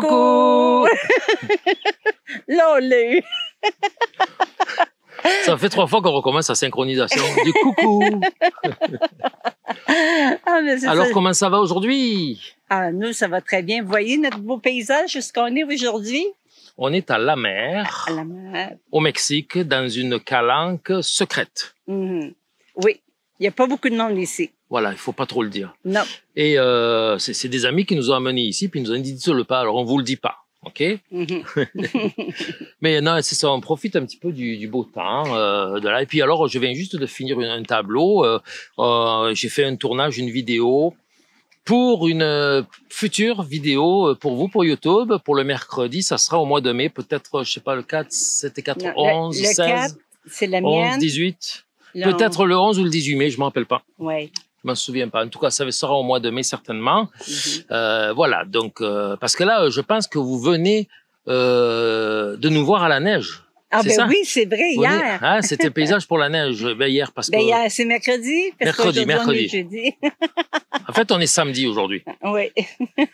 Coucou eu. Ça fait trois fois qu'on recommence la synchronisation. Du coucou Ah, mais Alors, ça. comment ça va aujourd'hui? Ah, nous, ça va très bien. Vous voyez notre beau paysage, ce qu'on est aujourd'hui? On est à la mer, À la mer. au Mexique, dans une calanque secrète. Mhm. Oui. Il n'y a pas beaucoup de monde ici. Voilà, il faut pas trop le dire. Non. Et euh, c'est des amis qui nous ont amenés ici, puis ils nous ont dit dites-le pas, alors on vous le dit pas. OK? Mhm. Mais non, c'est ça, on profite un petit peu du, du beau temps. Euh, de là. Et puis alors, je viens juste de finir un, un tableau. Euh, J'ai fait un tournage, une vidéo pour une future vidéo pour vous, pour YouTube, pour le mercredi. Ça sera au mois de mai, peut-être, je sais pas, le 4, c'était 4, Non, le- 11, le 16, 4, C'est la 11, mienne. 18. Peut-être le 11 ou le 18 mai, je m'en rappelle pas. Oui. Je m'en souviens pas. En tout cas, ça sera au mois de mai certainement. Mhm. Euh, voilà, donc euh, parce que là, je pense que vous venez euh, de nous voir à la neige. Ah, C'est ben ça? oui, c'est vrai, Vous venez- hier. hein, C'était paysage pour la neige ben, hier parce que Ben, hier, c'est mercredi. parce Mercredi, qu'aujourd'hui, on est mercredi. jeudi. en fait on est samedi aujourd'hui. oui.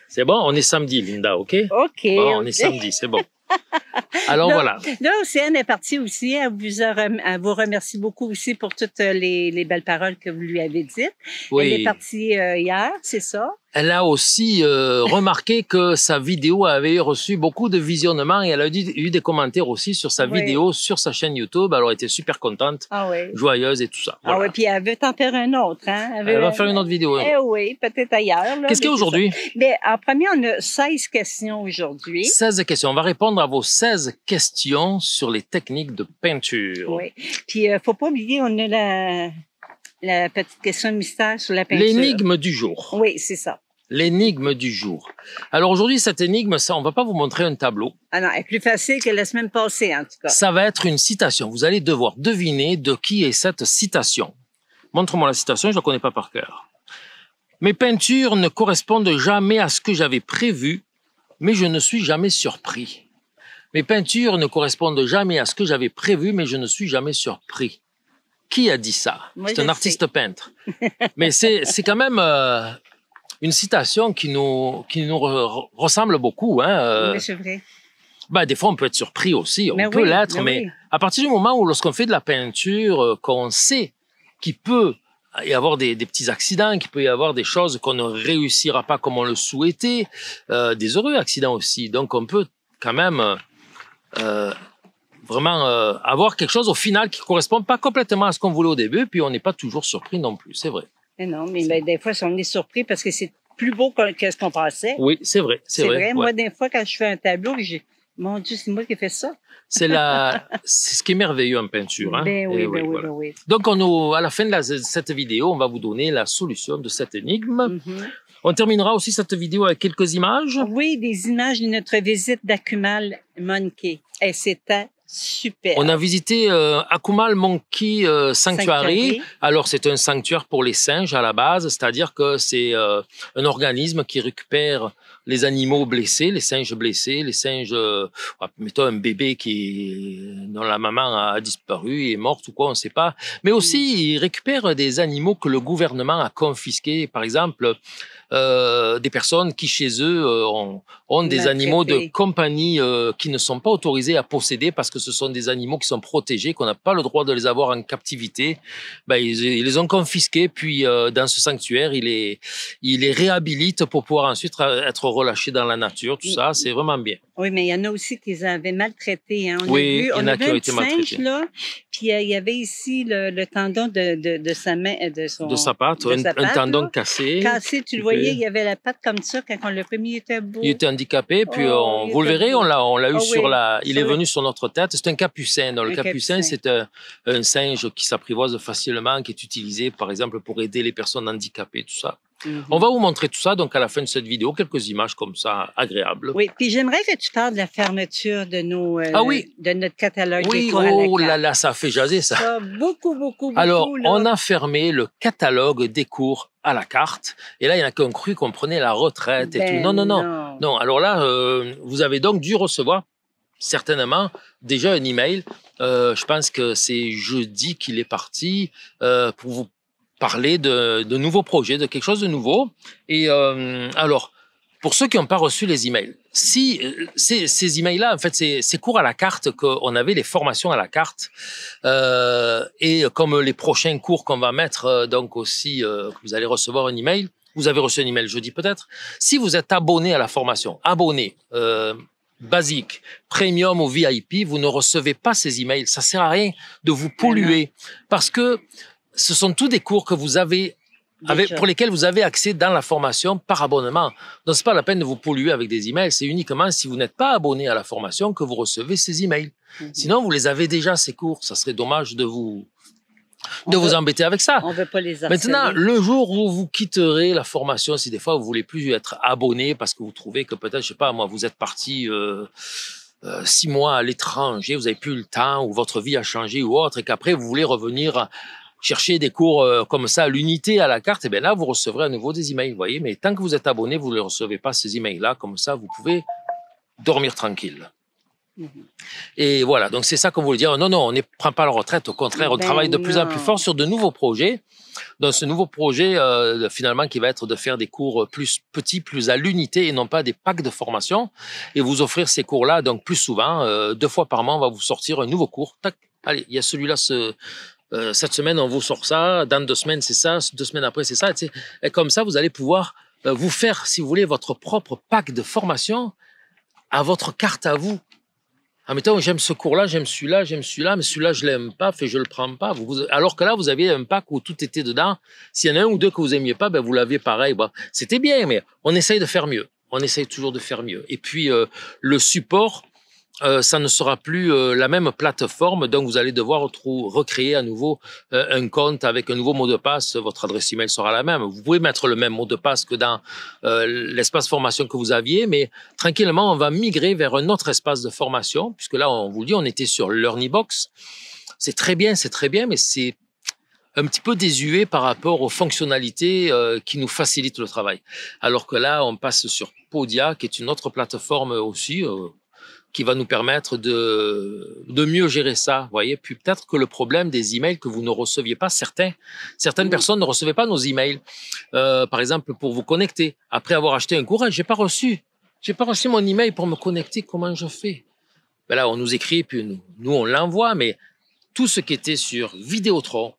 C'est bon, on est samedi, Linda, ok? OK. Bon, on est samedi, c'est bon. Alors Là- voilà. Là, Océane est partie aussi. Elle vous, a rem- elle vous remercie beaucoup aussi pour toutes les, les belles paroles que vous lui avez dites. Elle est partie euh, hier, c'est ça? Elle a aussi euh, remarqué que sa vidéo avait reçu beaucoup de visionnements et elle a eu des commentaires aussi sur sa Oui. vidéo sur sa chaîne YouTube. Alors elle était super contente, Ah oui. joyeuse et tout ça. Ah oui, puis elle veut t'en faire un autre, hein? Elle veut- va faire une autre vidéo. Eh oui, peut-être ailleurs. Qu'est-ce qu'il y a mais aujourd'hui ça. Ben, en premier, on a 16 questions aujourd'hui. 16 questions. On va répondre à vos 16 questions sur les techniques de peinture. Oui. Puis, euh, faut pas oublier, on a la, la petite question mystère sur la peinture. L'énigme du jour. Oui, c'est ça. L'énigme du jour. Alors aujourd'hui, cette énigme, ça, on va pas vous montrer un tableau. Ah non, elle est plus facile que la semaine passée, en tout cas. Ça va être une citation. Vous allez devoir deviner de qui est cette citation. Montre-moi la citation, je la connais pas par cœur. Mes peintures ne correspondent jamais à ce que j'avais prévu, mais je ne suis jamais surpris. Mes peintures ne correspondent jamais à ce que j'avais prévu, mais je ne suis jamais surpris. Qui a dit ça? Moi, C'est un sais. artiste peintre. mais c'est c'est quand même euh, une citation qui nous qui nous re- ressemble beaucoup. Hein, euh, Oui, c'est vrai. ben, des fois, on peut être surpris aussi. On Mais peut oui, l'être, mais mais oui. à partir du moment où, lorsqu'on fait de la peinture, euh, qu'on sait qu'il peut y avoir des, des petits accidents, qu'il peut y avoir des choses qu'on ne réussira pas comme on le souhaitait, euh, des heureux accidents aussi. Donc, on peut quand même euh, vraiment euh, avoir quelque chose au final qui correspond pas complètement à ce qu'on voulait au début, puis on n'est pas toujours surpris non plus. C'est vrai. Mais non, mais ben, des fois, on est surpris parce que c'est plus beau que ce qu'on pensait. Oui, c'est vrai. C'est vrai. vrai. ouais. Moi, des fois, quand je fais un tableau, j'ai mon Dieu, c'est moi qui ai fait ça. C'est la, c'est ce qui est merveilleux en peinture. Hein? Ben oui, Et ben oui, voilà. ben oui. Donc, on, à la fin de la- cette vidéo, on va vous donner la solution de cette énigme. Mhm. On terminera aussi cette vidéo avec quelques images. Oui, des images de notre visite d'Akumal Monkey. Et c'était super. On a visité euh, Akumal Monkey euh, Sanctuary. Sanctuary. Alors, c'est un sanctuaire pour les singes à la base, c'est-à-dire que c'est euh, un organisme qui récupère les animaux blessés, les singes blessés, les singes, mettons un bébé qui dont la maman a disparu, est morte ou quoi, on ne sait pas. Mais aussi, il récupère des animaux que le gouvernement a confisqués. Par exemple, euh, des personnes qui chez eux euh, ont, ont des animaux de compagnie euh, qui ne sont pas autorisés à posséder parce que ce sont des animaux qui sont protégés, qu'on n'a pas le droit de les avoir en captivité. Ben, ils, ils les ont confisqués, puis dans ce sanctuaire, il les, il les réhabilite pour pouvoir ensuite être relâchés dans la nature. Tout ça, c'est vraiment bien. Oui, mais il y en a aussi qui les avaient maltraités. Hein. On Oui, a vu, il y en a a qui ont été maltraités. là, puis il y avait ici le, le tendon de, de, de sa main, de son... De sa patte, de un, sa un patte, tendon là. cassé. Cassé, tu le coupé. Il y avait la patte comme ça quand on l'a mis, il était beau. Il était handicapé, puis Oh, on, vous le verrez, beau. on l'a, on l'a eu Ah sur oui, la, il est venu sur notre tête. C'est un capucin. Donc, le capucin. c'est un, un singe qui s'apprivoise facilement, qui est utilisé, par exemple, pour aider les personnes handicapées, tout ça. On va vous montrer tout ça, donc à la fin de cette vidéo, quelques images comme ça, agréables. Oui, puis j'aimerais que tu parles de la fermeture de nos euh, Ah oui. de notre catalogue Oui, des cours à la oh là là, ça fait jaser ça. Ça, beaucoup, beaucoup, beaucoup. Alors, là. on a fermé le catalogue des cours à la carte. Et là, il y en a qui ont cru qu'on prenait la retraite et Ben tout. Non, non, non. non. Non, alors là, euh, vous avez donc dû recevoir certainement déjà un email. Euh, je pense que c'est jeudi qu'il est parti euh, pour vous parler de, de nouveaux projets, de quelque chose de nouveau. Et euh, alors, pour ceux qui n'ont pas reçu les emails, si euh, ces, ces emails-là, en fait, c'est cours à la carte qu'on avait les formations à la carte euh, et comme les prochains cours qu'on va mettre, euh, donc aussi euh, vous allez recevoir un email. Vous avez reçu un email jeudi peut-être. Si vous êtes abonné à la formation, abonné euh, basique, premium ou VIP, vous ne recevez pas ces emails. Ça sert à rien de vous polluer parce que ce sont tous des cours que vous avez avec, pour lesquels vous avez accès dans la formation par abonnement. Donc, c'est pas la peine de vous polluer avec des emails. C'est uniquement si vous n'êtes pas abonné à la formation que vous recevez ces emails. Mhm. Sinon, vous les avez déjà, ces cours. Ça serait dommage de vous, On de vous veut- embêter avec ça. On veut pas les harceler. Maintenant, le jour où vous quitterez la formation, si des fois vous voulez plus être abonné parce que vous trouvez que peut-être, je sais pas, moi, vous êtes parti euh, euh, six mois à l'étranger, vous avez plus le temps ou votre vie a changé ou autre, et qu'après vous voulez revenir chercher des cours euh, comme ça à l'unité à la carte, et bien là vous recevrez à nouveau des emails, vous voyez. Mais tant que vous êtes abonné, vous ne recevez pas ces emails-là, comme ça vous pouvez dormir tranquille. Mhm. Et voilà, donc c'est ça qu'on voulait dire. Non, non, on ne prend pas la retraite. Au contraire, on Ben travaille de plus en plus fort sur de nouveaux projets. Dans ce nouveau projet, euh, finalement, qui va être de faire des cours plus petits, plus à l'unité et non pas des packs de formation. Et vous offrir ces cours-là, donc plus souvent, euh, deux fois par mois, on va vous sortir un nouveau cours. Tac, allez, il y a celui-là ce, euh, cette semaine, on vous sort ça. Dans deux semaines, c'est ça. Deux semaines après, c'est ça. tu sais. Et comme ça, vous allez pouvoir euh, vous faire, si vous voulez, votre propre pack de formation à votre carte à vous. Ah, mettons, j'aime ce cours-là, j'aime celui-là, j'aime celui-là, mais celui-là, je l'aime pas, fait, je le prends pas. Vous- alors que là, vous aviez un pack où tout était dedans. S'il y en a un ou deux que vous aimiez pas, ben, vous l'aviez pareil. Bon, c'était bien, mais on essaye de faire mieux. On essaye toujours de faire mieux. Et puis, euh, le support, euh, ça ne sera plus euh, la même plateforme, donc vous allez devoir recréer à nouveau euh, un compte avec un nouveau mot de passe. Votre adresse email sera la même. Vous pouvez mettre le même mot de passe que dans euh, l'espace formation que vous aviez, mais tranquillement, on va migrer vers un autre espace de formation, puisque là, on vous dit, on était sur LearnyBox. C'est très bien, c'est très bien, mais c'est un petit peu désuet par rapport aux fonctionnalités euh, qui nous facilitent le travail. Alors que là, on passe sur Podia, qui est une autre plateforme aussi, euh, qui va nous permettre de, de mieux gérer ça. Vous voyez, puis peut-être que le problème des emails que vous ne receviez pas, certains, certaines personnes ne recevaient pas nos emails. Euh, par exemple, pour vous connecter. Après avoir acheté un cours, j'ai pas reçu. J'ai pas reçu mon email pour me connecter. Comment je fais? Ben là, on nous écrit, puis nous, nous on l'envoie, mais tout ce qui était sur Vidéotron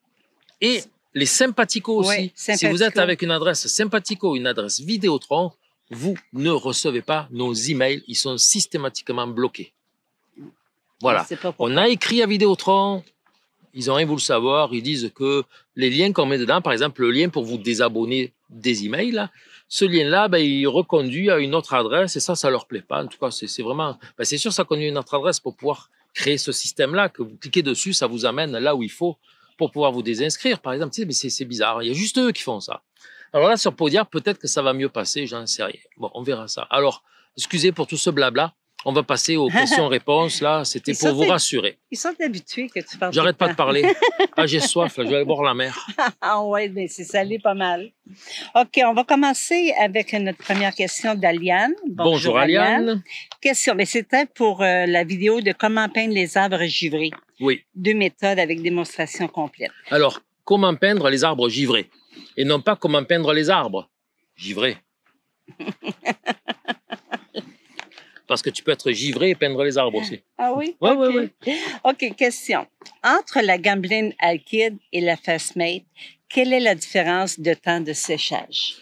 et les sympathico aussi. Oui, si vous êtes avec une adresse sympathico, une adresse Vidéotron, vous ne recevez pas nos emails. Ils sont systématiquement bloqués. Voilà. On a écrit à Vidéotron. Ils ont rien voulu savoir. Ils disent que les liens qu'on met dedans, par exemple, le lien pour vous désabonner des emails, là, ce lien-là, ben, il reconduit à une autre adresse et ça, ça leur plaît pas. En tout cas, c'est vraiment, ben, c'est sûr, ça conduit à une autre adresse pour pouvoir créer ce système-là, que vous cliquez dessus, ça vous amène là où il faut pour pouvoir vous désinscrire, par exemple. Tu sais, mais c'est c'est bizarre. Il y a juste eux qui font ça. Alors là, sur Podia, peut-être que ça va mieux passer, j'en sais rien. Bon, on verra ça. Alors, excusez pour tout ce blabla. On va passer aux questions-réponses, là. C'était pour vous rassurer. Ils sont habitués que tu parles. J'arrête pas de parler. Ah, j'ai soif, là. Je vais aller boire la mer. Ah ouais, mais c'est salé pas mal. OK, on va commencer avec notre première question d'Aliane. Bonjour, Aliane. Question, mais c'était pour euh, la vidéo de comment peindre les arbres givrés. Oui. Deux méthodes avec démonstration complète. Alors, comment peindre les arbres givrés? Et non pas comment peindre les arbres givrés. Parce que tu peux être givré et peindre les arbres aussi. Ah oui? Ouais, OK. ouais, OK, question. Entre la gambline alkyd et la fastmate, quelle est la différence de temps de séchage?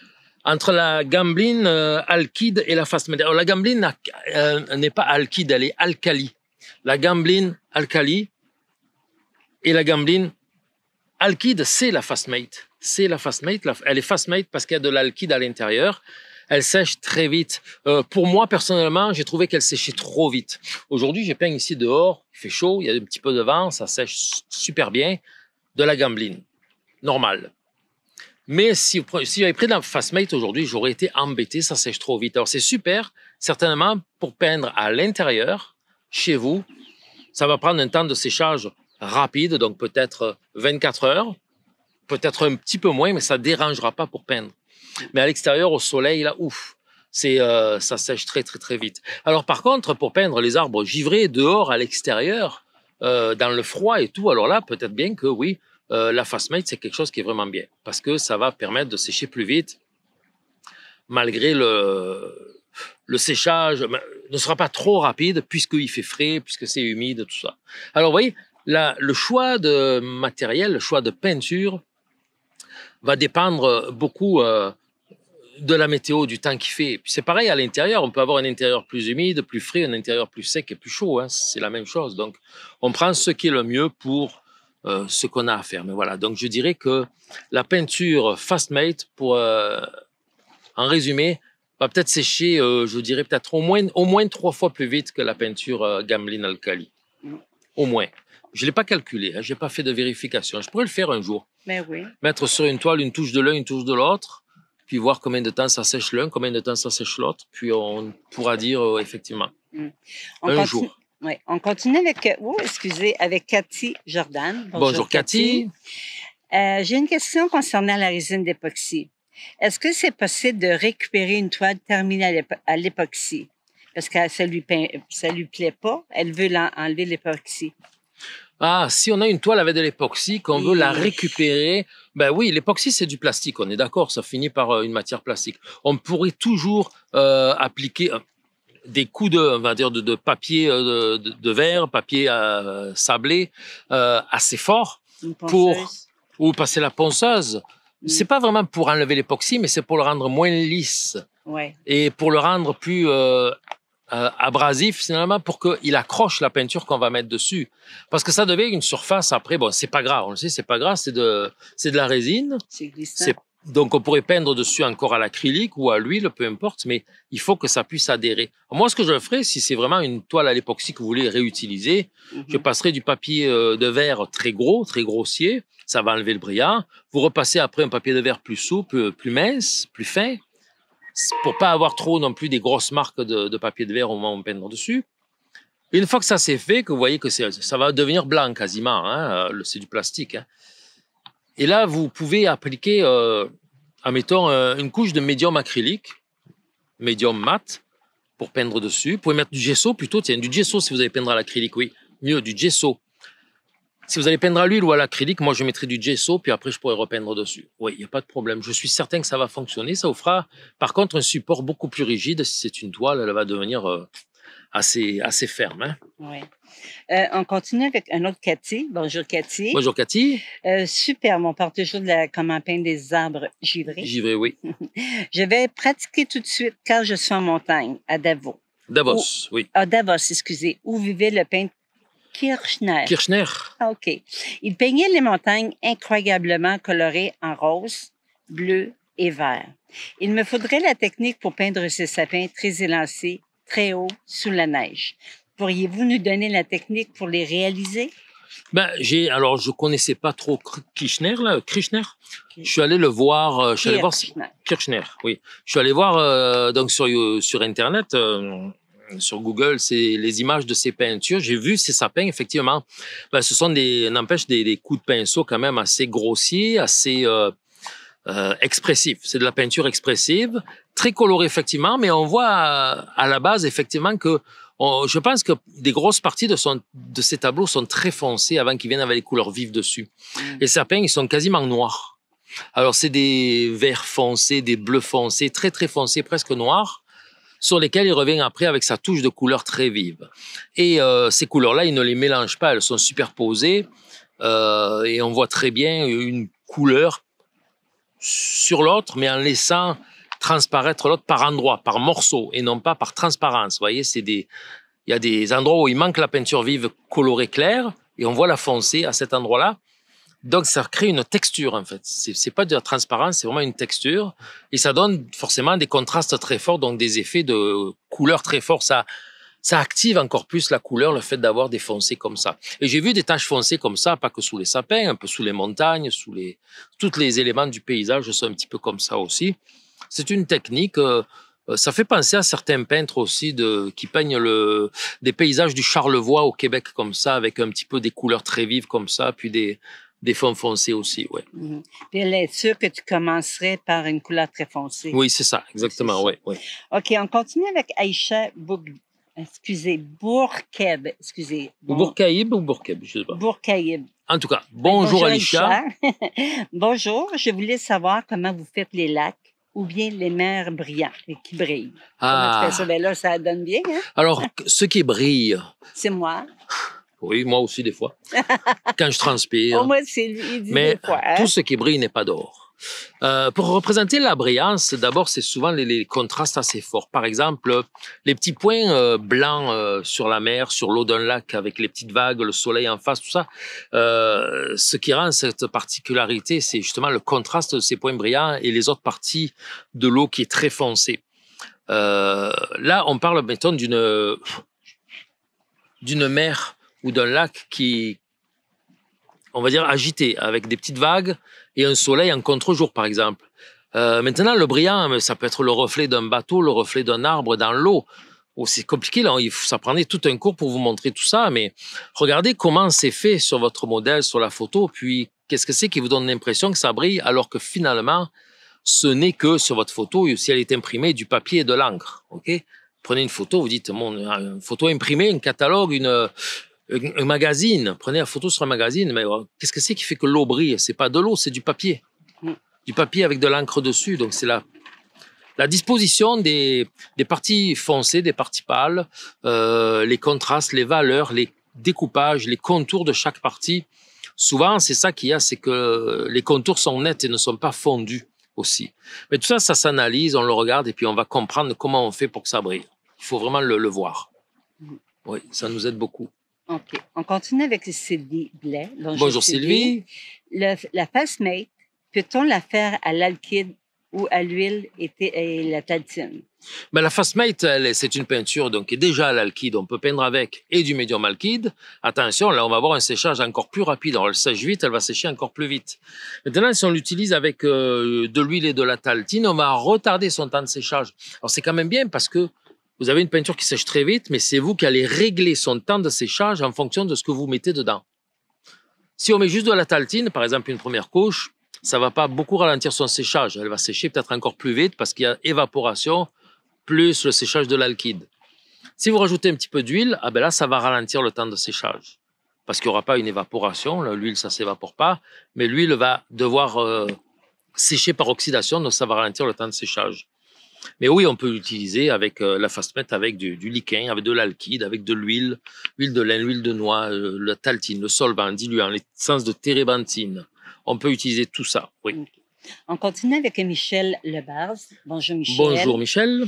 Entre la gambline euh, alkyd et la phasmate. Alors, la gambline euh, n'est pas alkyd, elle est alcali. La gambline alcali et la gambline alkyd, c'est la phasmate. C'est la phasmate. La- elle est phasmate parce qu'il y a de l'alkyd à l'intérieur. Elle sèche très vite. Euh, pour moi, personnellement, j'ai trouvé qu'elle séchait trop vite. Aujourd'hui, j'ai peint ici dehors. Il fait chaud, il y a un petit peu de vent, ça sèche su- super bien. De la gambline. Normal. Mais si j'avais pris de la Fastmate aujourd'hui, j'aurais été embêté, ça sèche trop vite. Alors c'est super, certainement pour peindre à l'intérieur, chez vous. Ça va prendre un temps de séchage rapide, donc peut-être 24 heures, peut-être un petit peu moins, mais ça dérangera pas pour peindre. Mais à l'extérieur, au soleil, là, ouf, c'est euh, ça sèche très très très vite. Alors par contre, pour peindre les arbres givrés dehors, à l'extérieur, euh, dans le froid et tout, alors là, peut-être bien que oui, euh, la Fastmate, c'est quelque chose qui est vraiment bien parce que ça va permettre de sécher plus vite malgré le, le séchage ne sera pas trop rapide puisqu'il fait frais, puisque c'est humide, tout ça. Alors, vous voyez, le choix de matériel, le choix de peinture va dépendre beaucoup euh, de la météo, du temps qu'il fait. C'est pareil à l'intérieur. On peut avoir un intérieur plus humide, plus frais, un intérieur plus sec et plus chaud. Hein. C'est la même chose. Donc, on prend ce qui est le mieux pour euh, ce qu'on a à faire. Mais voilà. Donc, je dirais que la peinture Fastmate, pour euh, en résumé, va peut-être sécher, je dirais peut-être au moins, trois fois plus vite que la peinture Gamblin Alcali. Au moins. Je ne l'ai pas calculé, hein, je n'ai pas fait de vérification. Je pourrais le faire un jour. Mais oui. Mettre sur une toile une touche de l'un, une touche de l'autre, puis voir combien de temps ça sèche l'un, combien de temps ça sèche l'autre, puis on pourra dire euh, effectivement. Mm. Un continue, jour. oui. On continue avec, oh, excusez, avec Cathy Jordan. Bonjour, Cathy. Euh, J'ai une question concernant la résine d'époxy. Est-ce que c'est possible de récupérer une toile terminée à l'épo- à l'époxy? Parce que ça lui, ça lui plaît pas. Elle veut enlever l'époxy. Ah, si on a une toile avec de l'époxy, qu'on veut la récupérer, ben oui, l'époxy c'est du plastique, on est d'accord, ça finit par euh, une matière plastique. On pourrait toujours euh, appliquer euh, des coups de, on va dire, de, de papier de, verre, papier euh, sablé euh, assez fort, Pour- ou passer la ponceuse. Mm. C'est pas vraiment pour enlever l'époxy, mais c'est pour le rendre moins lisse Ouais. et pour le rendre plus euh, euh, abrasif finalement pour qu'il accroche la peinture qu'on va mettre dessus parce que ça devient une surface après bon c'est pas grave on le sait c'est pas grave c'est de c'est de la résine C'est donc on pourrait peindre dessus encore à l'acrylique ou à l'huile peu importe mais il faut que ça puisse adhérer moi ce que je ferais si c'est vraiment une toile à l'époxy que vous voulez réutiliser Mhm. je passerai du papier euh, de verre très gros, très grossier. Ça va enlever le brillant. Vous repassez après un papier de verre plus souple, plus mince, plus fin, pour pas avoir trop non plus des grosses marques de, papier de verre au moment où on peindre dessus. Une fois que ça c'est fait, que vous voyez que ça va devenir blanc quasiment, hein, euh, c'est du plastique. hein. Et là, vous pouvez appliquer, euh, admettons, euh, une couche de médium acrylique, médium mat, pour peindre dessus. Vous pouvez mettre du gesso plutôt, tiens, du gesso si vous allez peindre à l'acrylique, oui mieux du gesso. Si vous allez peindre à l'huile ou à l'acrylique, moi je mettrai du gesso, puis après je pourrai repeindre dessus. Oui, il n'y a pas de problème. Je suis certain que ça va fonctionner. Ça vous fera, par contre, un support beaucoup plus rigide. Si c'est une toile, elle va devenir euh, assez, assez ferme. hein. Ouais. Euh, on continue avec un autre Cathy. Bonjour Cathy. Bonjour Cathy. Euh, super, on parle toujours de la, comment peindre des arbres givrés. Vais, oui. Je vais pratiquer tout de suite quand je suis en montagne, à Davos. Davos, oui. À Davos, excusez, où vivait le peintre Kirchner. Kirchner. OK. Il peignait les montagnes incroyablement colorées en rose, bleu et vert. Il me faudrait la technique pour peindre ces sapins très élancés, très hauts, sous la neige. Pourriez-vous nous donner la technique pour les réaliser? Ben, j'ai, alors, je connaissais pas trop Kirchner, là, Kirchner? Je suis allé le voir, euh, je suis allé voir Kirchner. Kirchner, oui. Je suis allé voir euh, donc sur euh, sur internet, euh, sur Google, c'est les images de ces peintures. J'ai vu ces sapins effectivement. Ben, ce sont des, n'empêche des, des coups de pinceau quand même assez grossiers, assez euh, euh, expressifs. C'est de la peinture expressive, très colorée effectivement, mais on voit à, à la base effectivement que on- je pense que des grosses parties de, son, de ces tableaux sont très foncés avant qu'ils viennent avec les couleurs vives dessus. Mm. Les sapins, ils sont quasiment noirs. Alors, c'est des verts foncés, des bleus foncés, très, très foncés, presque noirs, sur lesquels il revient après avec sa touche de couleur très vive. Et euh, ces couleurs-là, il ne les mélange pas, elles sont superposées, euh, et on voit très bien une couleur sur l'autre, mais en laissant transparaître l'autre par endroits, par morceaux, et non pas par transparence. Vous voyez, c'est il y a des endroits où il manque la peinture vive colorée claire, et on voit la foncée à cet endroit-là. Donc, ça crée une texture, en fait. C'est pas de la transparence, c'est vraiment une texture. Et ça donne forcément des contrastes très forts, donc des effets de couleur très forts. Ça, ça active encore plus la couleur, le fait d'avoir des foncés comme ça. Et j'ai vu des taches foncées comme ça, pas que sous les sapins, un peu sous les montagnes, sous les, tous les éléments du paysage sont un petit peu comme ça aussi. C'est une technique, euh, ça fait penser à certains peintres aussi de, qui peignent le, des paysages du Charlevoix au Québec comme ça, avec un petit peu des couleurs très vives comme ça, puis des, des fonds foncés aussi. Mhm. Puis elle est sûre que tu commencerais par une couleur très foncée. Oui, c'est ça, exactement, ouais. OK, on continue avec Aïcha Boug... Excusez, Bourkeb. Excusez. Ou Bourkaïb ou Bourkeb, je sais pas. Bourkaïb. En tout cas, bonjour, Alicia. Bonjour, je voulais savoir comment vous faites les lacs, ou bien les mers brillants et qui brillent. Ah. Comment tu fais ça? Ben là, ça donne bien, hein? Alors, ce qui brille, C'est moi. Oui, moi aussi des fois, quand je transpire, Au moins, c'est lui, dit mais des fois. hein? tout ce qui brille n'est pas d'or. Euh, pour représenter la brillance, d'abord, c'est souvent les, les contrastes assez forts. Par exemple, les petits points euh, blancs euh, sur la mer, sur l'eau d'un lac, avec les petites vagues, le soleil en face, tout ça. ce qui rend cette particularité, c'est justement le contraste de ces points brillants et les autres parties de l'eau qui est très foncée. Là, on parle, mettons, d'une d'une mer ou d'un lac qui, on va dire, agité, avec des petites vagues et un soleil en contre-jour, par exemple. Euh, maintenant, le brillant, ça peut être le reflet d'un bateau, le reflet d'un arbre dans l'eau. Oh, c'est compliqué, là. Ça prenait tout un cours pour vous montrer tout ça, mais regardez comment c'est fait sur votre modèle, sur la photo, puis qu'est-ce que c'est qui vous donne l'impression que ça brille, alors que finalement, ce n'est que sur votre photo, si elle est imprimée, du papier et de l'encre. OK? Prenez une photo, vous dites, mon, une photo imprimée, un catalogue, une, un, un magazine. Prenez la photo sur un magazine, mais euh, qu'est-ce que c'est qui fait que l'eau brille? C'est pas de l'eau, c'est du papier. Mm. Du papier avec de l'encre dessus. Donc c'est la, la disposition des, des parties foncées, des parties pâles, euh, les contrastes, les valeurs, les découpages, les contours de chaque partie. Souvent, c'est ça qu'il y a, c'est que les contours sont nets et ne sont pas fondus aussi. Mais tout ça, ça s'analyse, on le regarde et puis on va comprendre comment on fait pour que ça brille. Il faut vraiment le, le voir. Mm. Oui, ça nous aide beaucoup. OK. On continue avec Sylvie Blais. Bonjour Sylvie. Le- la face mate, peut-on la faire à l'alkyd ou à l'huile et, la taltine? Ben, la Fastmate, c'est une peinture donc qui est déjà à l'alkyd. On peut peindre avec et du médium alkyd. Attention, là, on va avoir un séchage encore plus rapide. Alors, elle sèche vite, elle va sécher encore plus vite. Maintenant, si on l'utilise avec euh, de l'huile et de la taltine, on va retarder son temps de séchage. Alors, c'est quand même bien parce que vous avez une peinture qui sèche très vite, mais c'est vous qui allez régler son temps de séchage en fonction de ce que vous mettez dedans. Si on met juste de la taltine, par exemple une première couche, ça va pas beaucoup ralentir son séchage. Elle va sécher peut-être encore plus vite parce qu'il y a évaporation plus le séchage de l'alkyd. Si vous rajoutez un petit peu d'huile, ah ben là, ça va ralentir le temps de séchage. Parce qu'il n'y aura pas une évaporation. L'huile, ça s'évapore pas. Mais l'huile va devoir euh, sécher par oxydation, donc ça va ralentir le temps de séchage. Mais oui, on peut l'utiliser avec euh, la fastmet, avec du, du liquin, avec de l'alkyd, avec de l'huile, l'huile de lin, l'huile de noix, euh, la taltine, le solvant, diluant, l'essence de térébenthine. On peut utiliser tout ça, oui. On continue avec Michel Lebars. Bonjour Michel. Bonjour Michel.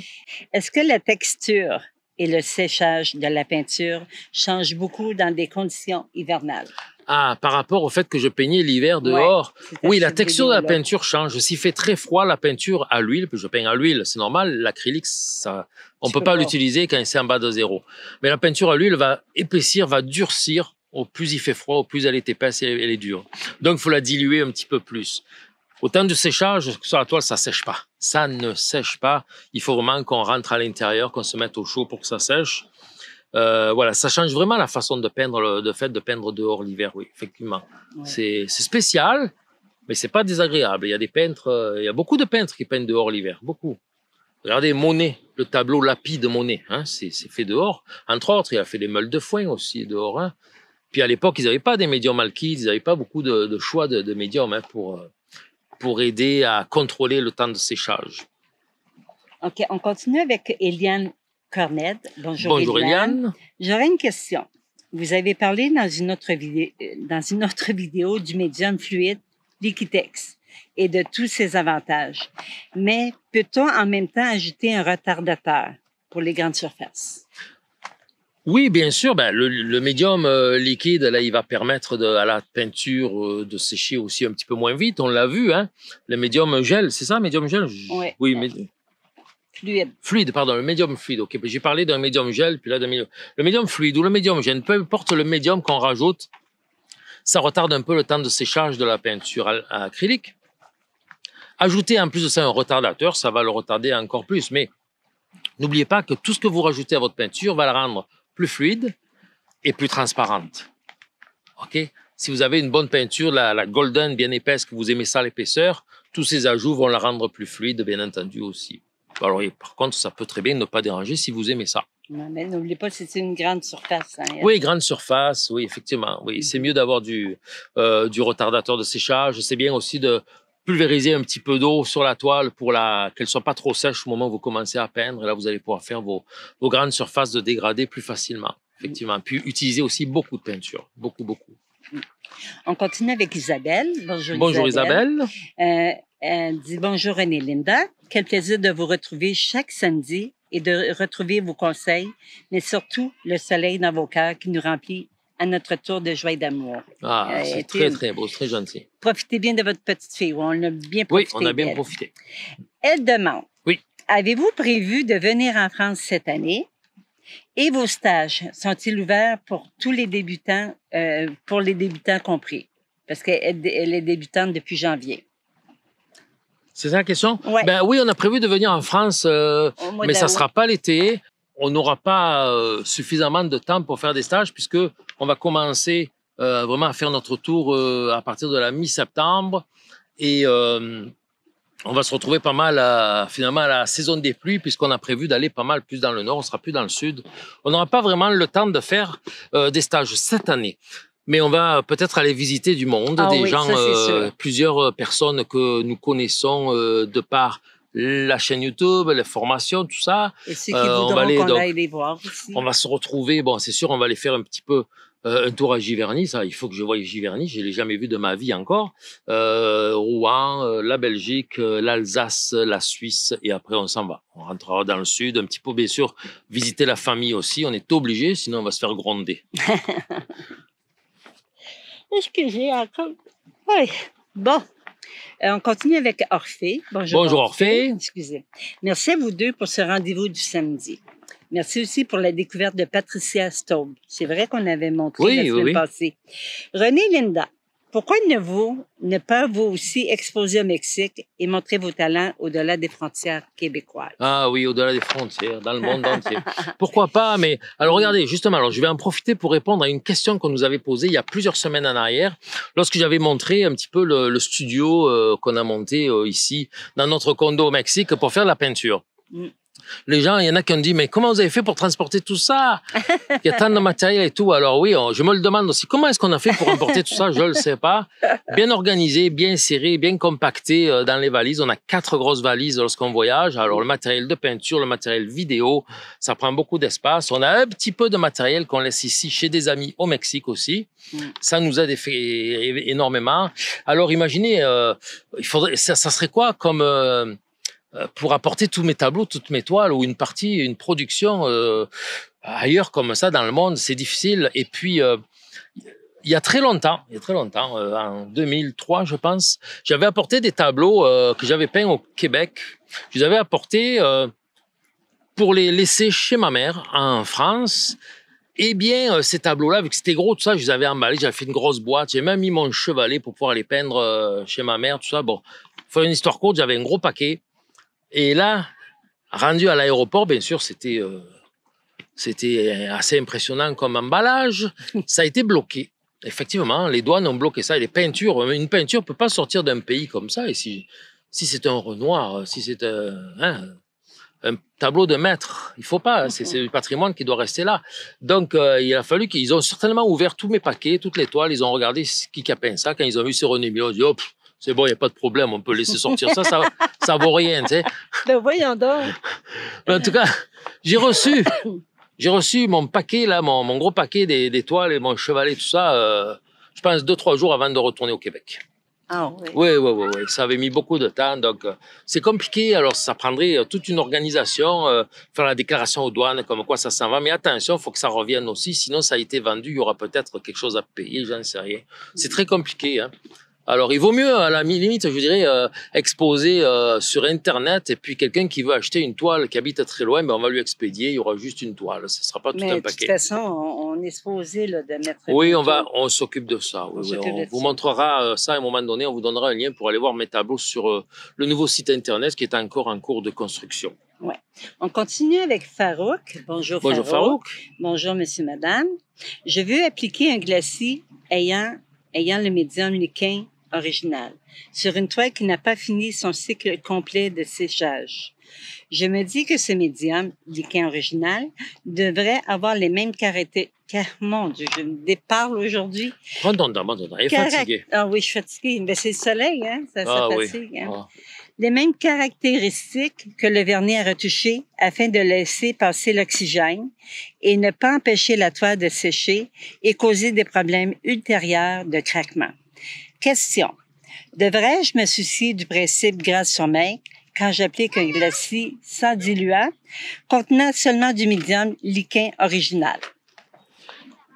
Est-ce que la texture et le séchage de la peinture changent beaucoup dans des conditions hivernales? Ah, par rapport au fait que je peignais l'hiver dehors, oui, la texture de la peinture change. S'il fait très froid, la peinture à l'huile, puis je peins à l'huile, c'est normal. L'acrylique, ça, on Tu peut pas pas. l'utiliser quand c'est en bas de zéro. Mais la peinture à l'huile va épaissir, va durcir. Au plus il fait froid, au plus elle est épaisse et elle est dure. Donc, il faut la diluer un petit peu plus. Au temps du séchage, sur la toile, ça sèche pas. Ça ne sèche pas. Il faut vraiment qu'on rentre à l'intérieur, qu'on se mette au chaud pour que ça sèche. Euh, voilà, ça change vraiment la façon de peindre, le de fait de peindre dehors l'hiver, oui, effectivement. Ouais. C'est spécial, mais c'est pas désagréable. Il y a des peintres, euh, il y a beaucoup de peintres qui peignent dehors l'hiver, beaucoup. Regardez Monet, le tableau lapide de Monet, hein, c'est fait dehors. Entre autres, il a fait des meules de foin aussi dehors. Hein. Puis à l'époque, ils n'avaient pas des médiums alkydes, ils n'avaient pas beaucoup de, de choix de, de médiums hein, pour, euh, pour aider à contrôler le temps de séchage. OK, on continue avec Eliane Corned. Bonjour, Bonjour Eliane. J'aurais une question. Vous avez parlé dans une autre vidéo, dans une autre vidéo du médium fluide Liquitex et de tous ses avantages. Mais peut-on en même temps ajouter un retardateur pour les grandes surfaces? Oui, bien sûr. Ben, le, le médium euh, liquide, là, il va permettre de, à la peinture euh, de sécher aussi un petit peu moins vite. On l'a vu, hein. Le médium gel, c'est ça, médium gel? Ouais. Oui, mais Fluide. fluide, pardon, le médium fluide. Ok, j'ai parlé d'un médium gel, puis là d'un médium. Le médium fluide ou le médium gel, peu importe le médium qu'on rajoute, ça retarde un peu le temps de séchage de la peinture à acrylique. Ajouter en plus de ça un retardateur, ça va le retarder encore plus. Mais n'oubliez pas que tout ce que vous rajoutez à votre peinture va la rendre plus fluide et plus transparente. OK? Si vous avez une bonne peinture, la, la golden bien épaisse, que vous aimez ça l'épaisseur, tous ces ajouts vont la rendre plus fluide, bien entendu aussi. Alors, et par contre, ça peut très bien ne pas déranger si vous aimez ça. Mais n'oubliez pas, c'est une grande surface. hein. Oui, grande surface, oui, effectivement. Oui, c'est mieux d'avoir du, euh, du retardateur de séchage. C'est bien aussi de pulvériser un petit peu d'eau sur la toile pour la qu'elle soit pas trop sèche au moment où vous commencez à peindre. Et là, vous allez pouvoir faire vos, vos grandes surfaces de dégradé plus facilement. Effectivement. Puis utiliser aussi beaucoup de peinture. Beaucoup, beaucoup. On continue avec Isabelle. Bonjour, Bonjour Isabelle. Euh, elle dit bonjour René Linda. Quel plaisir de vous retrouver chaque samedi et de retrouver vos conseils, mais surtout le soleil dans vos cœurs qui nous remplit à notre tour de joie et d'amour. Ah, Euh, c'est très, très beau, c'est très gentil. Profitez bien de votre petite fille. On a bien Oui, profité on a bien profité. Elle demande. Oui. Avez-vous prévu de venir en France cette année? Et vos stages sont-ils ouverts pour tous les débutants, euh, pour les débutants compris? Parce qu'elle elle est débutante depuis janvier. C'est ça la question? Ouais. Ben oui, on a prévu de venir en France, euh, mais ça d'août. sera pas l'été. On n'aura pas euh, suffisamment de temps pour faire des stages puisque on va commencer euh, vraiment à faire notre tour euh, à partir de la mi-septembre et on va se retrouver pas mal à, finalement à la saison des pluies puisqu'on a prévu d'aller pas mal plus dans le nord, on sera plus dans le sud. On n'aura pas vraiment le temps de faire des stages cette année. Mais on va peut-être aller visiter du monde, Ah des oui, gens, ça, plusieurs personnes que nous connaissons de par la chaîne YouTube, les formations, tout ça. Et ceux qui Euh, on va aller, donc, les voir aussi. On va se retrouver. Bon, c'est sûr, on va aller faire un petit peu euh, un tour à Giverny. Ça, il faut que je voie Giverny. Je l'ai jamais vu de ma vie encore. Euh, Rouen, la Belgique, l'Alsace, la Suisse, et après on s'en va. On rentrera dans le sud, un petit peu bien sûr visiter la famille aussi. On est obligé, sinon on va se faire gronder. Excusez encore. Oui. Bon. Euh, on continue avec Orphée. Bonjour. Bonjour, Orphée. Excusez. Merci à vous deux pour ce rendez-vous du samedi. Merci aussi pour la découverte de Patricia Staub. C'est vrai qu'on avait montré Oui, la oui, semaine oui. passée. René Linda, pourquoi ne vous ne pas vous aussi exposer au Mexique et montrer vos talents au-delà des frontières québécoises? Ah oui, au-delà des frontières, dans le monde entier. Pourquoi pas Mais alors regardez, justement, alors je vais en profiter pour répondre à une question qu'on nous avait posée il y a plusieurs semaines en arrière, lorsque j'avais montré un petit peu le, le studio euh, qu'on a monté euh, ici dans notre condo au Mexique pour faire de la peinture. Mm. Les gens, il y en a qui ont dit, mais comment vous avez fait pour transporter tout ça? Il y a tant de matériel et tout. Alors oui, je me le demande aussi. Comment est-ce qu'on a fait pour emporter tout ça? Je ne le sais pas. Bien organisé, bien serré, bien compacté euh, dans les valises. On a quatre grosses valises lorsqu'on voyage. Alors le matériel de peinture, le matériel vidéo, ça prend beaucoup d'espace. On a un petit peu de matériel qu'on laisse ici chez des amis au Mexique aussi. Ça nous aide énormément. Alors imaginez, euh, il faudrait, ça, serait quoi comme euh, pour apporter tous mes tableaux, toutes mes toiles ou une partie, une production euh, ailleurs comme ça dans le monde, c'est difficile. Et puis euh, il y a très longtemps, il y a très longtemps, euh, en 2003 je pense, j'avais apporté des tableaux euh, que j'avais peints au Québec. Je les avais apportés euh, pour les laisser chez ma mère en France. Eh bien, euh, ces tableaux-là, vu que c'était gros, tout ça, je les avais emballés, j'avais fait une grosse boîte, j'ai même mis mon chevalet pour pouvoir les peindre euh, chez ma mère, tout ça. Bon, pour une histoire courte, j'avais un gros paquet. Et là, rendu à l'aéroport, bien sûr, c'était euh, c'était assez impressionnant comme emballage. Ça a été bloqué. Effectivement, les douanes ont bloqué ça. Et les peintures, une peinture peut pas sortir d'un pays comme ça. Et si, si c'est un Renoir, si c'est un, hein, un tableau de maître, il faut pas. C'est du patrimoine qui doit rester là. Donc, euh, il a fallu qu'ils ont certainement ouvert tous mes paquets, toutes les toiles. Ils ont regardé ce qui a peint ça. Quand ils ont vu c'est René ils ont dit, oh, pff, c'est bon, il n'y a pas de problème, on peut laisser sortir ça, ça, ça vaut rien, tu sais. Ben voyons donc. Mais en tout cas, j'ai reçu, j'ai reçu mon paquet, là, mon, mon gros paquet des, des toiles et mon chevalet, tout ça, euh, je pense deux, trois jours avant de retourner au Québec. Ah oui. Oui, oui, oui, oui. Ça avait mis beaucoup de temps. Donc, euh, c'est compliqué. Alors, ça prendrait euh, toute une organisation, euh, faire la déclaration aux douanes, comme quoi ça s'en va. Mais attention, il faut que ça revienne aussi. Sinon, ça a été vendu. Il y aura peut-être quelque chose à payer. J'en sais rien. C'est très compliqué. Hein. Alors, il vaut mieux, à la mi- limite, je dirais, euh, exposer euh, sur Internet. Et puis, quelqu'un qui veut acheter une toile qui habite très loin, ben, on va lui expédier. Il y aura juste une toile. Ce ne sera pas tout Mais un de toute paquet. façon, on, on est supposé là, de mettre. Oui, on va, on s'occupe de ça. On oui, s'occupe on de vous ça. montrera euh, ça à un moment donné. On vous donnera un lien pour aller voir mes tableaux sur le nouveau site internet qui est encore en cours de construction. On continue avec Farouk. Bonjour, Bonjour Farouk. Bonjour, monsieur, madame. Je veux appliquer un glacis ayant, ayant le médium liquin original sur une toile qui n'a pas fini son cycle complet de séchage. Je me dis que ce médium, liquin original, devrait avoir les mêmes caracté- Car, mon Dieu, je me déparle aujourd'hui. Elle est Carac- fatiguée. Ah oui, je suis fatiguée. Mais c'est le soleil, hein? Ça, ça Ah oui. fatigue. hein. Ah. Les mêmes caractéristiques que le vernis à retoucher afin de laisser passer l'oxygène et ne pas empêcher la toile de sécher et causer des problèmes ultérieurs de craquement. Question. Devrais-je me soucier du principe grâce sur main quand j'applique un glacis sans diluant contenant seulement du médium liquin original?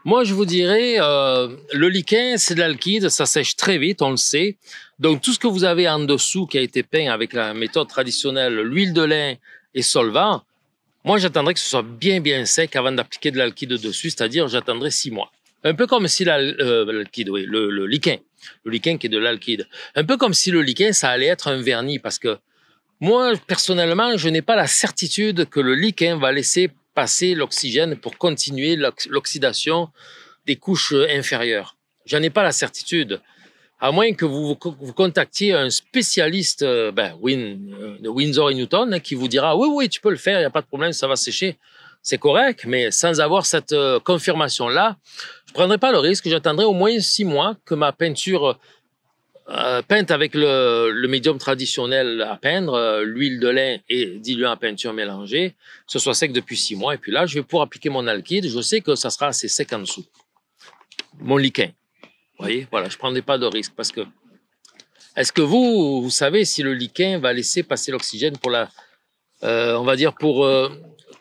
Moi, je vous dirais, euh, le liquin, c'est de l'alkyd, ça sèche très vite, on le sait. Donc, tout ce que vous avez en dessous qui a été peint avec la méthode traditionnelle, l'huile de lin et solvant, moi, j'attendrai que ce soit bien, bien sec avant d'appliquer de l'alkyd dessus, c'est-à-dire j'attendrai six mois. Un peu comme si euh, l'alkyd, oui, le, le liquin, le liquin qui est de l'alkyd. Un peu comme si le liquin, ça allait être un vernis, parce que moi, personnellement, je n'ai pas la certitude que le liquin va laisser passer l'oxygène pour continuer l'ox- l'oxydation des couches inférieures. J'en ai pas la certitude. À moins que vous, vous co- vous contactiez un spécialiste euh, ben, euh, de Windsor et Newton hein, qui vous dira oui, oui, tu peux le faire, il n'y a pas de problème, ça va sécher. C'est correct, mais sans avoir cette euh, confirmation-là, prendrai pas le risque. J'attendrai au moins six mois que ma peinture euh, peinte avec le, médium traditionnel à peindre, euh, l'huile de lin et diluant à peinture mélangée, ce soit sec depuis six mois. Et puis là, je vais pouvoir appliquer mon alkyd. Je sais que ça sera assez sec en dessous. Mon liquin. Vous voyez, voilà, je ne prendrai pas de risque parce que. Est-ce que vous, vous savez si le liquin va laisser passer l'oxygène pour la. euh, on va dire pour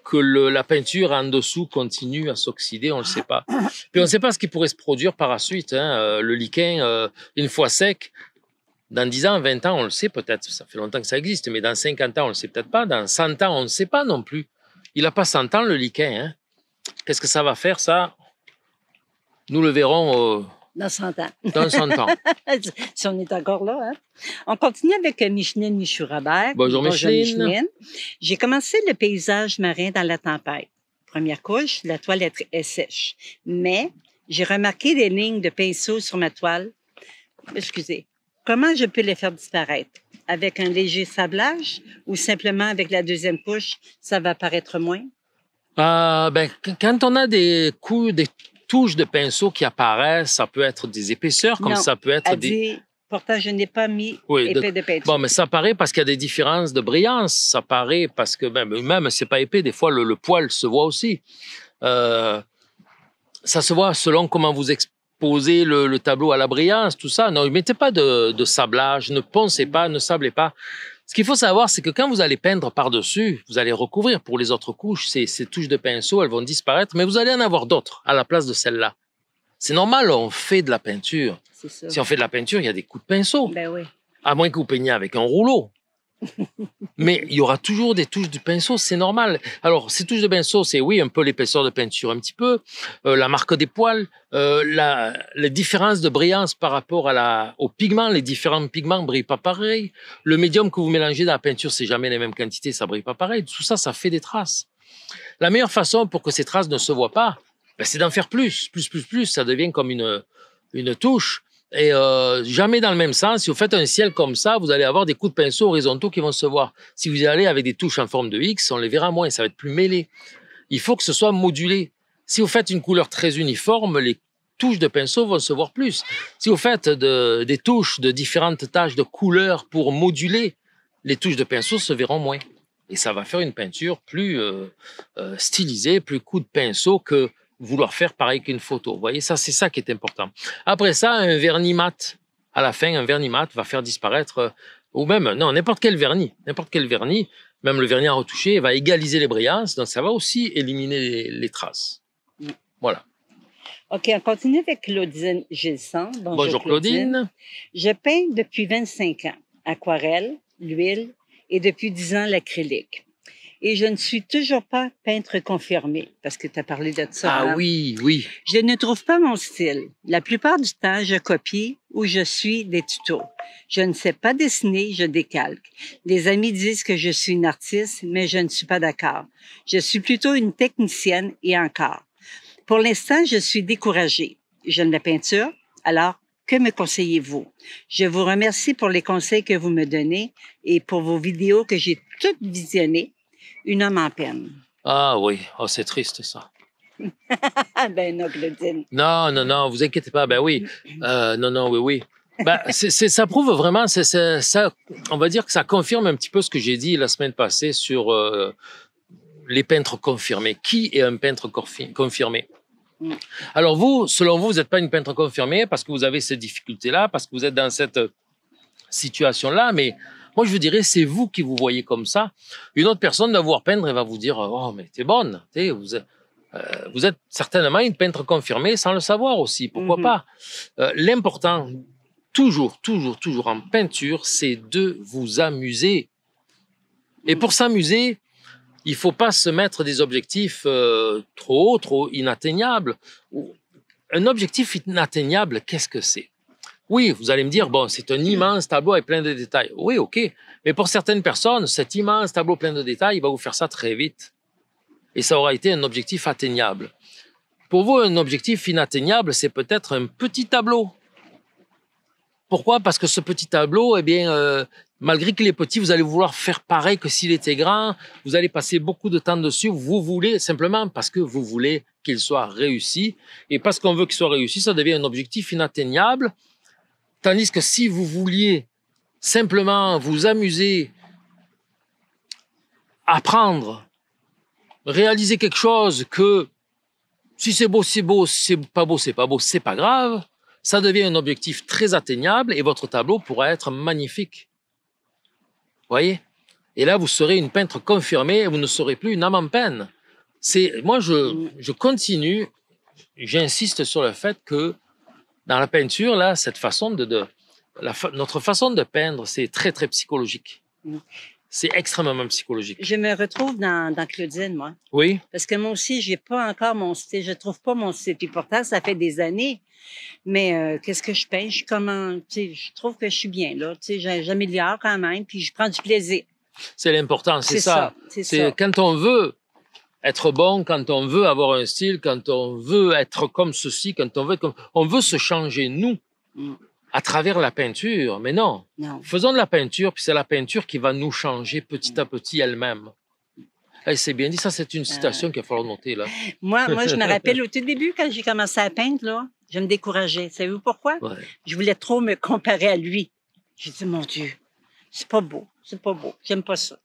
que la peinture en dessous continue à s'oxyder, on ne sait pas. Puis on ne sait pas ce qui pourrait se produire par la suite. hein. Euh, le liquin, euh, une fois sec, dans 10 ans, 20 ans, on le sait peut-être. Ça fait longtemps que ça existe, mais dans 50 ans, on le sait peut-être pas. Dans 100 ans, on ne sait pas non plus. Il n'a pas 100 ans, le liquin. Hein. Qu'est-ce que ça va faire, ça? Nous le verrons euh, Dans 100 ans. dans 100 ans. si on est encore là. Hein? On continue avec euh, Micheline Michoud-Robert. Bonjour, Micheline. J'ai commencé le paysage marin dans la tempête. Première couche, la toile est, sèche. Mais j'ai remarqué des lignes de pinceau sur ma toile. Excusez. Comment je peux les faire disparaître? Avec un léger sablage ou simplement avec la deuxième couche, ça va paraître moins? Euh, ben, qu- quand on a des coups, des touches de pinceau qui apparaissent, ça peut être des épaisseurs, comme Non, ça peut être des. dit, pourtant, je n'ai pas mis Oui, de- épais de peinture. Bon, mais ça paraît parce qu'il y a des différences de brillance. Ça paraît parce que ben, même c'est pas épais. Des fois, le, le poil se voit aussi. Euh, ça se voit selon comment vous exposez le, le tableau à la brillance, tout ça. Non, ne mettez pas de, de sablage, ne poncez pas, ne sablez pas. Ce qu'il faut savoir, c'est que quand vous allez peindre par-dessus, vous allez recouvrir pour les autres couches. Ces, ces touches de pinceau, elles vont disparaître, mais vous allez en avoir d'autres à la place de celles-là. C'est normal, on fait de la peinture. Si on fait de la peinture, il y a des coups de pinceau Ben oui. à moins que vous peigniez avec un rouleau. Mais il y aura toujours des touches de pinceau, c'est normal. Alors, ces touches de pinceau, c'est oui, un peu l'épaisseur de peinture, un petit peu, euh, la marque des poils, euh, la, les différences de brillance par rapport aux pigments. Les différents pigments brillent pas pareil. Le médium que vous mélangez dans la peinture, c'est jamais les mêmes quantités, ça brille pas pareil. Tout ça, ça fait des traces. La meilleure façon pour que ces traces ne se voient pas, ben, c'est d'en faire plus, plus, plus, plus. Ça devient comme une, une touche. Et euh, jamais dans le même sens. Si vous faites un ciel comme ça, vous allez avoir des coups de pinceau horizontaux qui vont se voir. Si vous allez avec des touches en forme de X, on les verra moins. Ça va être plus mêlé. Il faut que ce soit modulé. Si vous faites une couleur très uniforme, les touches de pinceau vont se voir plus. Si vous faites de- des touches de différentes taches de couleurs pour moduler, les touches de pinceau se verront moins. Et ça va faire une peinture plus euh, euh, stylisée, plus coup de pinceau que vouloir faire pareil qu'une photo. Vous voyez, ça, c'est ça qui est important. Après ça, un vernis mat. À la fin, un vernis mat va faire disparaître, euh, ou même, non, n'importe quel vernis, n'importe quel vernis, même le vernis à retoucher, va égaliser les brillances, donc ça va aussi éliminer les, les traces. Voilà. OK, on continue avec Claudine Gilson. Bonjour, Bonjour Claudine. Je peins depuis 25 ans, aquarelle, l'huile et depuis 10 ans l'acrylique. Et je ne suis toujours pas peintre confirmé, parce que tu as parlé de ça. Ah hein. oui, oui. Je ne trouve pas mon style. La plupart du temps, je copie ou je suis des tutos. Je ne sais pas dessiner, je décalque. Les amis disent que je suis une artiste, mais je ne suis pas d'accord. Je suis plutôt une technicienne et encore. Pour l'instant, je suis découragée. J'aime la peinture, alors que me conseillez-vous? Je vous remercie pour les conseils que vous me donnez et pour vos vidéos que j'ai toutes visionnées. Une homme en peine. Ah oui, oh, c'est triste ça. ben non, Claudine. Non, non, non, vous inquiétez pas. Ben oui. Euh, non, non, oui, oui. Ben, c'est, c'est- ça prouve vraiment, c'est, c'est- ça, on va dire que ça confirme un petit peu ce que j'ai dit la semaine passée sur euh, les peintres confirmés. Qui est un peintre confirmé? Mm. Alors vous, selon vous, vous n'êtes pas une peintre confirmée parce que vous avez ces difficultés-là, parce que vous êtes dans cette situation-là, mais moi je vous dirais, c'est vous qui vous voyez comme ça. Une autre personne va vous voir peindre et va vous dire, oh mais t'es bonne, t'es, vous, êtes- euh, vous êtes certainement une peintre confirmée sans le savoir aussi, pourquoi Mhm. pas? Euh, L'important, toujours, toujours, toujours en peinture, c'est de vous amuser. Et pour s'amuser, il faut pas se mettre des objectifs euh, trop hauts, trop inatteignables. Un objectif inatteignable, qu'est-ce que c'est? Oui, vous allez me dire, bon, c'est un immense tableau avec plein de détails. Oui, ok. Mais pour certaines personnes, cet immense tableau plein de détails, il va vous faire ça très vite. Et ça aura été un objectif atteignable. Pour vous, un objectif inatteignable, c'est peut-être un petit tableau. Pourquoi? Parce que ce petit tableau, eh bien, euh, malgré qu'il est petit, vous allez vouloir faire pareil que s'il était grand. Vous allez passer beaucoup de temps dessus. Vous voulez simplement parce que vous voulez qu'il soit réussi. Et parce qu'on veut qu'il soit réussi, ça devient un objectif inatteignable. Tandis que si vous vouliez simplement vous amuser, apprendre, réaliser quelque chose que si c'est beau, c'est beau, si c'est pas beau, c'est pas beau, c'est pas grave, ça devient un objectif très atteignable et votre tableau pourra être magnifique. Voyez? Et là, vous serez une peintre confirmée et vous ne serez plus une âme en peine. C'est, moi, je, je continue, j'insiste sur le fait que dans la peinture, là, cette façon de, de la fa- notre façon de peindre, c'est très, très psychologique. Mm. C'est extrêmement psychologique. Je me retrouve dans, dans Claudine, moi. Oui, Parce que moi aussi, j'ai pas encore mon style. Je trouve pas mon style. Puis pourtant, ça fait des années. Mais euh, qu'est-ce que je peins? Je comment, je trouve que je suis bien là. Tu sais, j'a- j'améliore quand même, puis je prends du plaisir. c'est l'important, c'est ça. C'est C'est ça. quand on veut être bon, quand on veut avoir un style, quand on veut être comme ceci, quand on veut être comme... On veut se changer, nous, Mm. à travers la peinture. Mais non, Non. faisons de la peinture, puis c'est la peinture qui va nous changer petit à petit elle-même. Eh, c'est bien dit, ça c'est une citation qu'il va falloir noter là. Moi, moi, je me rappelle au tout début, quand j'ai commencé à peindre, là, je me décourageais. Savez-vous pourquoi? Ouais. Je voulais trop me comparer à lui. J'ai dit, mon Dieu, c'est pas beau, c'est pas beau, j'aime pas ça.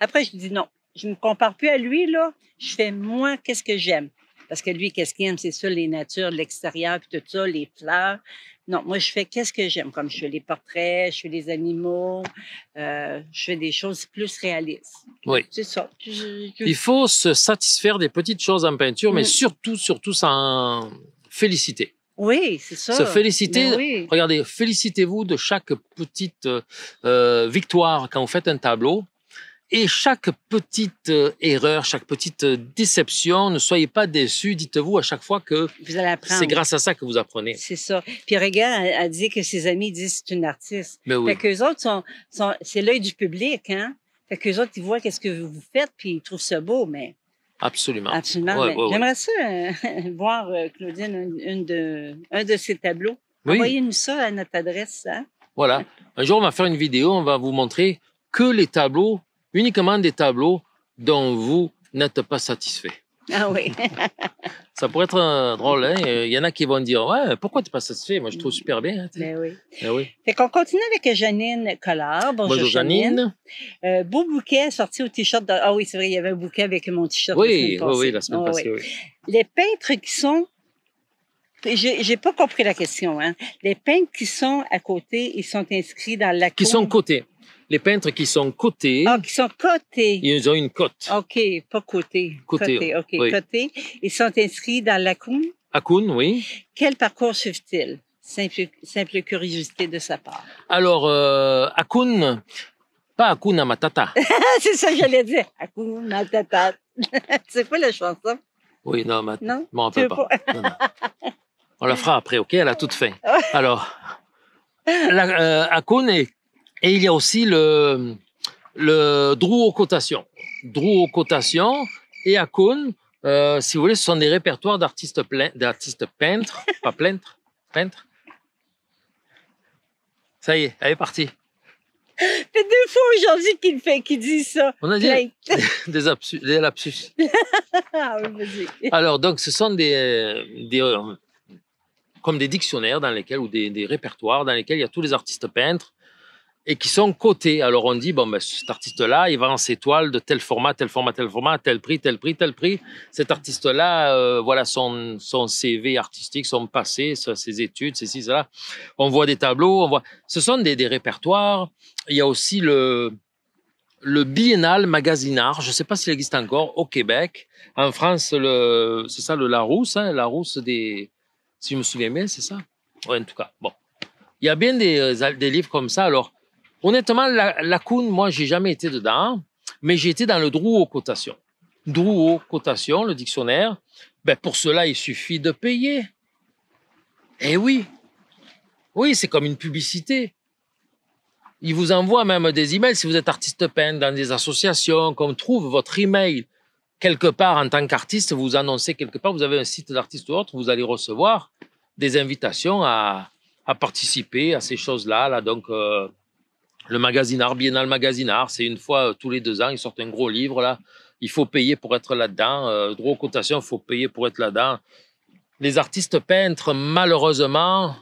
Après, je dis non, je me compare plus à lui, là. Je fais moi, qu'est-ce que j'aime? Parce que lui, qu'est-ce qu'il aime? C'est ça, les natures, l'extérieur, puis tout ça, les fleurs. Non, moi, je fais qu'est-ce que j'aime? Comme je fais les portraits, je fais les animaux, euh, je fais des choses plus réalistes. Oui. C'est ça. Je- je- Il faut se satisfaire des petites choses en peinture, mais Mm. surtout, surtout s'en féliciter. Oui, c'est ça. Se féliciter. Ben oui. Regardez, félicitez-vous de chaque petite euh, euh, victoire quand vous faites un tableau. Et chaque petite euh, erreur, chaque petite euh, déception, ne soyez pas déçus. Dites-vous à chaque fois que c'est grâce à ça que vous apprenez. C'est ça. Puis elle, elle dit que ses amis disent que c'est une artiste. Mais oui, Fait qu'eux autres sont, sont c'est l'œil du public, hein? Fait qu'eux autres, ils voient qu'est-ce que vous faites, puis ils trouvent ça beau, mais absolument. absolument. Ouais, ouais. J'aimerais ça euh, voir, euh, Claudine, une, une de, un de ses tableaux. Oui, Envoyez-nous ça à notre adresse, hein? voilà. Un jour, on va faire une vidéo, on va vous montrer que les tableaux, uniquement des tableaux dont vous n'êtes pas satisfait. Ah oui. Ça pourrait être euh, drôle, hein? Il y en a qui vont dire, ouais, pourquoi tu n'es pas satisfait? Moi, je trouve super bien. hein, ben oui. Eh oui. Fait qu'on continue avec Janine Collard. Bonjour, Bonjour, Janine. Euh, beau bouquet sorti au t-shirt. de- Ah oui, c'est vrai, il y avait un bouquet avec mon t-shirt. Oui, la oui, oui, la semaine Ah, passée, oui. Les peintres qui sont. J'ai pas compris la question. Hein. Les peintres qui sont à côté, ils sont inscrits dans la Qui cour- sont cotés. Les peintres qui sont cotés, Ah, qui sont cotés. ils ont une cote. OK, pas cotés. Cotés, OK, oui. cotés. Ils sont inscrits dans la cour. Akun, oui. Quel parcours suivent-ils? Simple, simple curiosité de sa part. Alors, euh, Akun, pas Akuna Matata. C'est ça que j'allais dire. Hakuna Matata. c'est quoi la chanson? Oui, non, mais Non? m'en rappelle pas. pas? Non, non. On la fera après, OK? Elle a toute fin. Alors, la, euh, Akun, et, et il y a aussi le, le Drouot cotation. Drouot cotation et Akun, euh, si vous voulez, ce sont des répertoires d'artistes peintres, pas peintres, peintres. Ça y est, elle est partie. fait deux fois aujourd'hui qu'il fait, qu'il dit ça. On a dit des, lapsus. Ah oui. Alors, donc, ce sont des, des, euh, comme des dictionnaires dans lesquels, ou des, des répertoires dans lesquels il y a tous les artistes peintres et qui sont cotés. Alors, on dit, bon, ben, cet artiste-là, il vend ses toiles de tel format, tel format, tel format, tel prix, tel prix, tel prix. Cet artiste-là, euh, voilà son, son CV artistique, son passé, ses études, ceci, cela. On voit des tableaux, on voit. Ce sont des, répertoires. Il y a aussi le, le biennal magasinard, je ne sais pas s'il existe encore, au Québec. En France, c'est ça, le Larousse, hein, Larousse des. Si je me souviens bien, c'est ça Oui, en tout cas. Bon. Il y a bien des, des livres comme ça. Alors, honnêtement, la, la Kuhn, moi, j'ai jamais été dedans, mais j'ai été dans le Drouot cotation. Drouot cotation, le dictionnaire. Ben, pour cela, il suffit de payer. Eh oui. Oui, c'est comme une publicité. Il vous envoie même des emails si vous êtes artiste peintre dans des associations, qu'on trouve votre email quelque part en tant qu'artiste, vous annoncez quelque part, vous avez un site d'artiste ou autre, vous allez recevoir des invitations à, à participer à ces choses-là. Là. Donc, euh, le magasinard, Biennale Magasinard, c'est une fois euh, tous les deux ans, ils sortent un gros livre. là. Il faut payer pour être là-dedans. Euh, droit aux cotations, il faut payer pour être là-dedans. Les artistes peintres, malheureusement,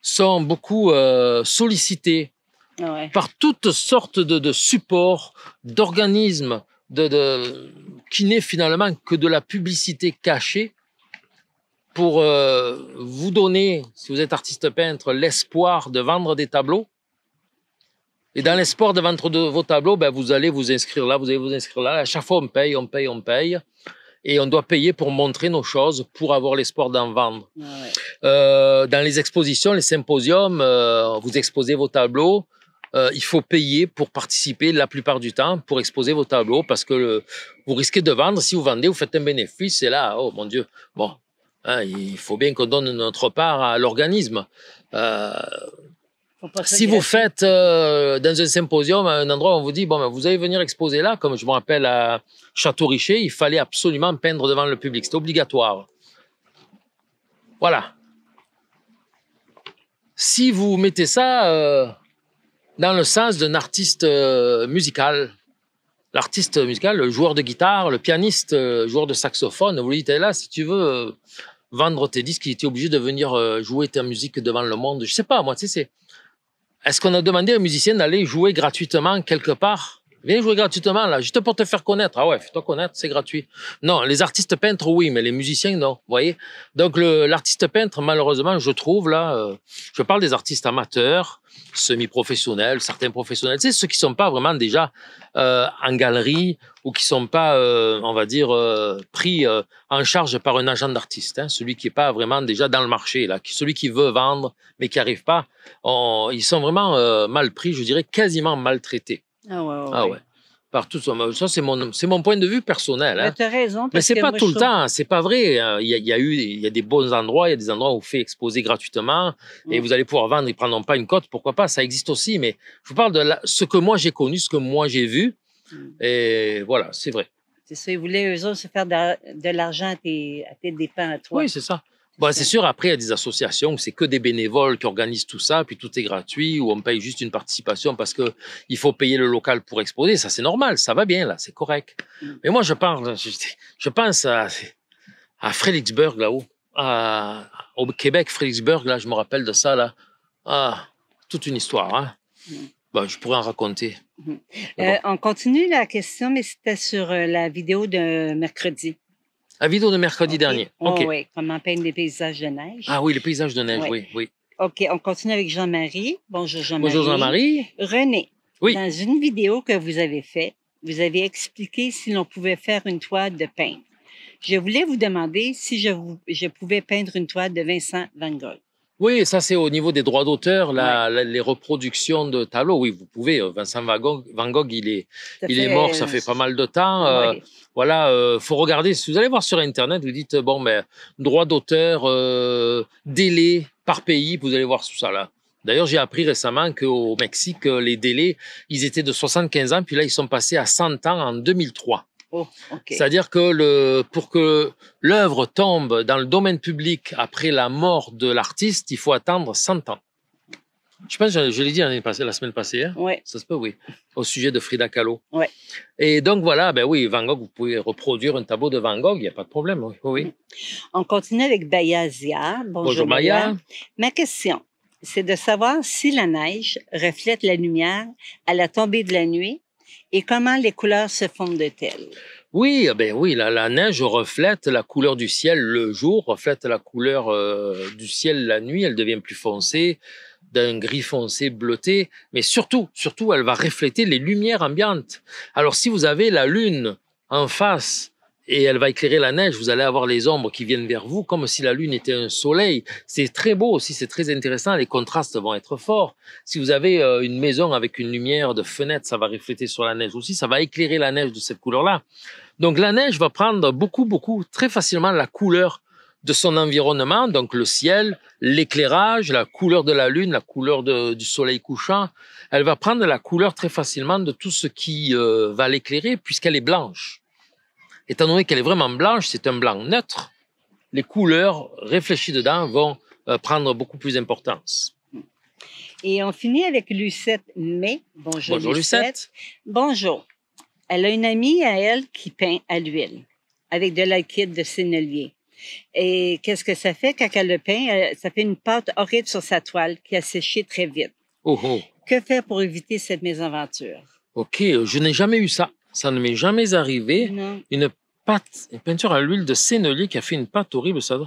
sont beaucoup euh, sollicités Ah ouais. par toutes sortes de, de supports, d'organismes, de, de, qui n'est finalement que de la publicité cachée pour euh, vous donner, si vous êtes artiste peintre, l'espoir de vendre des tableaux. Et dans l'espoir de vendre de vos tableaux, ben, vous allez vous inscrire là, vous allez vous inscrire là. À chaque fois, on paye, on paye, on paye. Et on doit payer pour montrer nos choses, pour avoir l'espoir d'en vendre. Ah ouais. Euh, dans les expositions, les symposiums, euh, vous exposez vos tableaux. Euh, il faut payer pour participer la plupart du temps pour exposer vos tableaux parce que le- vous risquez de vendre. Si vous vendez, vous faites un bénéfice. Et là, oh mon Dieu, bon, hein, il faut bien qu'on donne notre part à l'organisme. Euh, si vous faites euh, dans un symposium, à un endroit où on vous dit, bon, ben, vous allez venir exposer là, comme je me rappelle à Château-Richer, il fallait absolument peindre devant le public. C'était obligatoire. Voilà. Si vous mettez ça euh, dans le sens d'un artiste euh, musical, l'artiste musical, le joueur de guitare, le pianiste, euh, joueur de saxophone, vous lui dites, Eh là, si tu veux vendre tes disques, il était obligé de venir jouer ta musique devant le monde. Je sais pas, moi, tu sais, c'est est-ce qu'on a demandé à un musicien d'aller jouer gratuitement quelque part? Viens jouer gratuitement, là, juste pour te faire connaître. Ah ouais, fais-toi connaître, c'est gratuit. Non, les artistes peintres, oui, mais les musiciens, non. Vous voyez Donc, l'artiste peintre, malheureusement, je trouve, là, euh, je parle des artistes amateurs, semi-professionnels, certains professionnels, sais, ceux qui sont pas vraiment déjà euh, en galerie ou qui sont pas, euh, on va dire, pris en charge par un agent d'artiste, hein, celui qui est pas vraiment déjà dans le marché, là, celui qui veut vendre, mais qui arrive pas. Ils sont vraiment mal pris, je dirais quasiment maltraités. Ah ouais, ouais, Ah ouais. Partout, ça, c'est mon, c'est mon point de vue personnel. Mais Hein. t'as raison. Mais c'est pas tout le temps, c'est pas vrai. hein. Il y, a, il y a eu, il y a des bons endroits, il y a des endroits où on fait exposer gratuitement et Mm. vous allez pouvoir vendre, ils prendront pas une cote, pourquoi pas, ça existe aussi. Mais je vous parle de la- ce que moi j'ai connu, ce que moi j'ai vu, Mm. et voilà, c'est vrai. C'est ça, ils voulaient eux autres se faire de, de l'argent à tes, à tes dépens à toi. Oui, c'est ça. Bon, c'est sûr, après, il y a des associations où c'est que des bénévoles qui organisent tout ça, puis tout est gratuit, où on paye juste une participation parce que il faut payer le local pour exposer. Ça, c'est normal, ça va bien, là, c'est correct. Mm. Mais moi, je parle, je, je pense à, à Fredericksburg, là-haut, au Québec, Fredericksburg, là, je me rappelle de ça, là. Ah, toute une histoire, hein. Mm. Bon, je pourrais en raconter. Mhm. Mais Euh, on continue la question, mais c'était sur euh, la vidéo de mercredi. La vidéo de mercredi dernier. Oh, OK. oui, comment peindre des paysages de neige. Ah oui, les paysages de neige, oui, oui. OK, on continue avec Jean-Marie. Bonjour Jean-Marie. Bonjour Jean-Marie. René, Oui. dans une vidéo que vous avez faite, vous avez expliqué si l'on pouvait faire une toile de peintre. Je voulais vous demander si je, vous- je pouvais peindre une toile de Vincent Van Gogh. Oui, ça c'est au niveau des droits d'auteur, la- la- les reproductions de tableaux. Oui, vous pouvez. euh, Vincent Van Gogh, Van Gogh il est, Ça il est mort, ça euh, fait pas mal de temps. euh. Voilà, euh, faut regarder. Si vous allez voir sur Internet, vous dites bon, mais droits d'auteur, délai par pays, vous allez voir tout ça là. D'ailleurs, j'ai appris récemment qu'au Mexique, les délais, ils étaient de 75 ans, puis là, ils sont passés à 100 ans en 2003. Oh. C'est-à-dire que le, pour que l'œuvre tombe dans le domaine public après la mort de l'artiste, il faut attendre 100 ans. Je pense que je, l'ai dit la semaine passée. hein. Oui. Ça se peut, oui. Au sujet de Frida Kahlo. Ouais. Et donc voilà, ben oui, Van Gogh, vous pouvez reproduire un tableau de Van Gogh, il n'y a pas de problème. Oui. oui. On continue avec Bayazia. Bonjour, Bonjour. Maya. Ma question, c'est de savoir si la neige reflète la lumière à la tombée de la nuit et comment les couleurs se fondent-elles? Oui, eh ben oui, la, la neige reflète la couleur du ciel le jour, reflète la couleur euh, du ciel la nuit, elle devient plus foncée, d'un gris foncé bleuté, mais surtout, surtout, elle va refléter les lumières ambiantes. Alors si vous avez la lune en face et elle va éclairer la neige, vous allez avoir les ombres qui viennent vers vous comme si la lune était un soleil. C'est très beau aussi, c'est très intéressant, les contrastes vont être forts. Si vous avez euh, une maison avec une lumière de fenêtre, ça va refléter sur la neige aussi, ça va éclairer la neige de cette couleur-là. Donc la neige va prendre beaucoup, beaucoup, très facilement la couleur de son environnement, donc le ciel, l'éclairage, la couleur de la lune, la couleur du soleil couchant. Elle va prendre la couleur très facilement de tout ce qui euh, va l'éclairer puisqu'elle est blanche. Étant donné qu'elle est vraiment blanche, c'est un blanc neutre, les couleurs réfléchies dedans vont euh, prendre beaucoup plus d'importance. Et on finit avec Lucette May. Bonjour, Bonjour Lucette. Bonjour. Elle a une amie à elle qui peint à l'huile avec de l'alkyd de sennelier. Et qu'est-ce que ça fait? Quand elle le peint? Euh, Ça fait une pâte horrible sur sa toile qui a séché très vite. Oh, oh. Que faire pour éviter cette mésaventure? Ok, euh, je n'ai jamais eu ça. Ça ne m'est jamais arrivé. Non. une pâte, une peinture à l'huile de sennelier qui a fait une pâte horrible. Ça.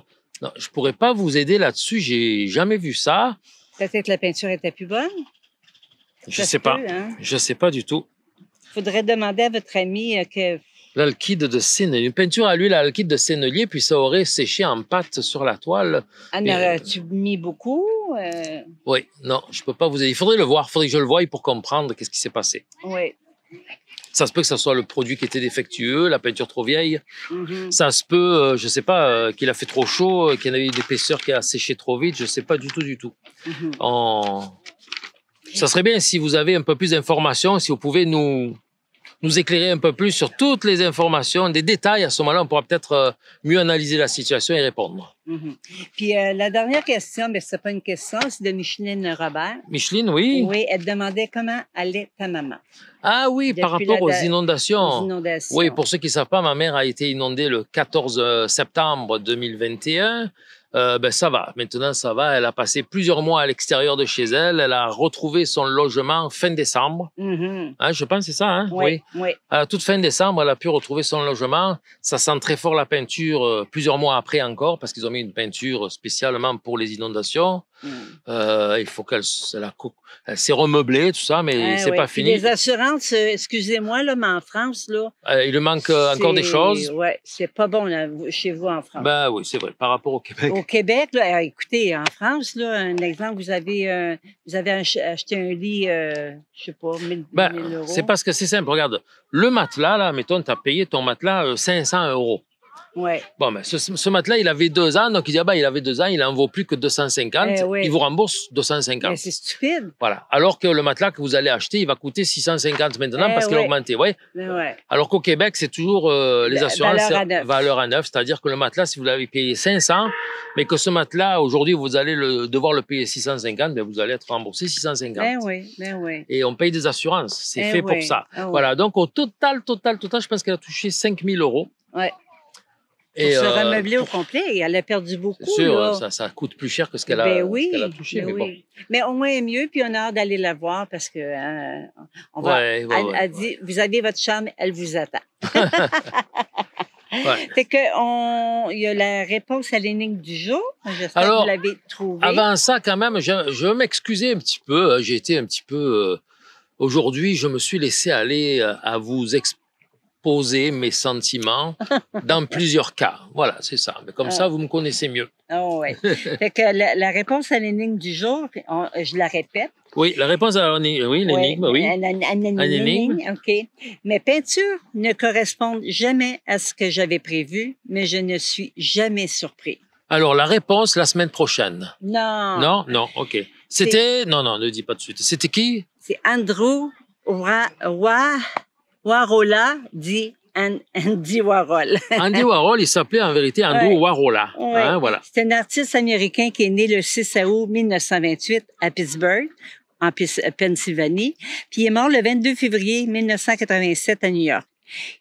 Non, je pourrais pas vous aider là-dessus. J'ai jamais vu ça. Peut-être la peinture était plus bonne? Je Ça sais pas. peut, hein? Je sais pas du tout. faudrait demander à votre ami euh, que L'alkyd de sennelier, une peinture à l'huile à l'alkyd de sennelier, puis ça aurait séché en pâte sur la toile. en Mais, euh, aurais-tu mis beaucoup? Euh, Oui, non, je peux pas vous aider. Il faudrait le voir. Il faudrait que je le voie pour comprendre qu'est-ce qui s'est passé. oui. Ça se peut que ce soit le produit qui était défectueux, la peinture trop vieille. Mhm. Ça se peut, euh, je sais pas, euh, qu'il a fait trop chaud, euh, qu'il y en avait une épaisseur qui a séché trop vite. Je sais pas du tout, du tout. Mhm. en... Ça serait bien si vous avez un peu plus d'informations, si vous pouvez nous, nous éclairer un peu plus sur toutes les informations, des détails. À ce moment-là, on pourra peut-être euh, mieux analyser la situation et répondre. Mhm. Puis euh, la dernière question, mais c'est pas une question, c'est de Micheline Robert. Micheline, oui. Oui, elle demandait comment allait ta maman. Ah oui, par rapport aux inondations. aux inondations. Oui, pour ceux qui ne savent pas, ma mère a été inondée le 14 septembre 2021. Euh, ben, ça va. Maintenant, ça va. Elle a passé plusieurs mois à l'extérieur de chez elle. Elle a retrouvé son logement fin décembre. Mhm. Hein, je pense c'est ça. Hein? Oui, toute fin décembre, elle a pu retrouver son logement. Ça sent très fort la peinture euh, plusieurs mois après encore parce qu'ils ont mis une peinture spécialement pour les inondations. Mhm. Euh, il faut qu'elle s'est remeublée, tout ça, mais Ah, c'est oui. pas Puis fini. Les assurances, euh, excusez-moi, là, mais en France, là. Euh, il lui manque euh, encore des choses. Ouais, c'est pas bon, là, chez vous en France. Ben oui, c'est vrai. Par rapport au Québec. Au Québec, là, euh, écoutez, en France, là, un exemple, vous avez, euh, vous avez ach- acheté un lit, je sais pas, 1000, 1000 Ben, euros. c'est parce que c'est simple. Regarde, le matelas, là, mettons, tu as payé ton matelas euh, 500 euros. Ouais. Bon, ben, ce, ce matelas, il avait deux ans, donc il dit, ah ben, il avait deux ans, il en vaut plus que 250. Eh oui. Il vous rembourse 250. Mais c'est stupide. Voilà. Alors que le matelas que vous allez acheter, il va coûter 650 maintenant Eh parce qu'il a ouais. augmenté. Ouais. Mais ouais. Alors qu'au Québec, c'est toujours euh, les assurances valeur à neuf. valeur à neuf. C'est-à-dire que le matelas, si vous l'avez payé 500, mais que ce matelas, aujourd'hui, vous allez le, devoir le payer 650, ben, vous allez être remboursé 650. Ben oui, ben oui. Et on paye des assurances. C'est Eh fait pour ça. Ah. Voilà. Donc, au total, total, total, je pense qu'elle a touché 5000 euros. Ouais. Pour Et, se euh, remeubler au complet, elle a perdu beaucoup. C'est sûr, là. ça, ça coûte plus cher que ce qu'elle a, ben ce oui, qu'elle a touché. ben mais bon. oui. Mais au moins mieux, puis on a hâte d'aller la voir parce que hein, on va. Ouais, ouais, elle, ouais, elle dit, vous avez votre chambre, elle vous attend. Ouais. Fait que on, il y a la réponse à l'énigme du jour. J'espère que vous l'avez trouvée. Avant ça, quand même, je, je veux m'excuser un petit peu. hein. J'ai été un petit peu. euh, Aujourd'hui, je me suis laissé aller euh, à vous exposer mes sentiments dans plusieurs cas. Voilà, c'est ça. Mais comme Ah. ça, vous me connaissez mieux. Ah ouais. fait que la, la réponse à l'énigme du jour, on- je la répète. Oui, la réponse à l'énigme, oui, l'énigme, oui. Un énigme. OK. Mes peintures ne correspondent jamais à ce que j'avais prévu, mais je ne suis jamais surpris. Alors, la réponse la semaine prochaine. Non. Non, non, ok. C'était. Non, non, ne dis pas de suite. C'était qui? C'est Andrew Wa- Wa- Warola dit An- Andy Warhol. Andy Warhol, il s'appelait en vérité Andrew Ouais. Warhola. Ouais. Hein, voilà. C'est un artiste américain qui est né le 6 août 1928 à Pittsburgh, en euh, Pennsylvanie, puis il est mort le 22 février 1987 à New York.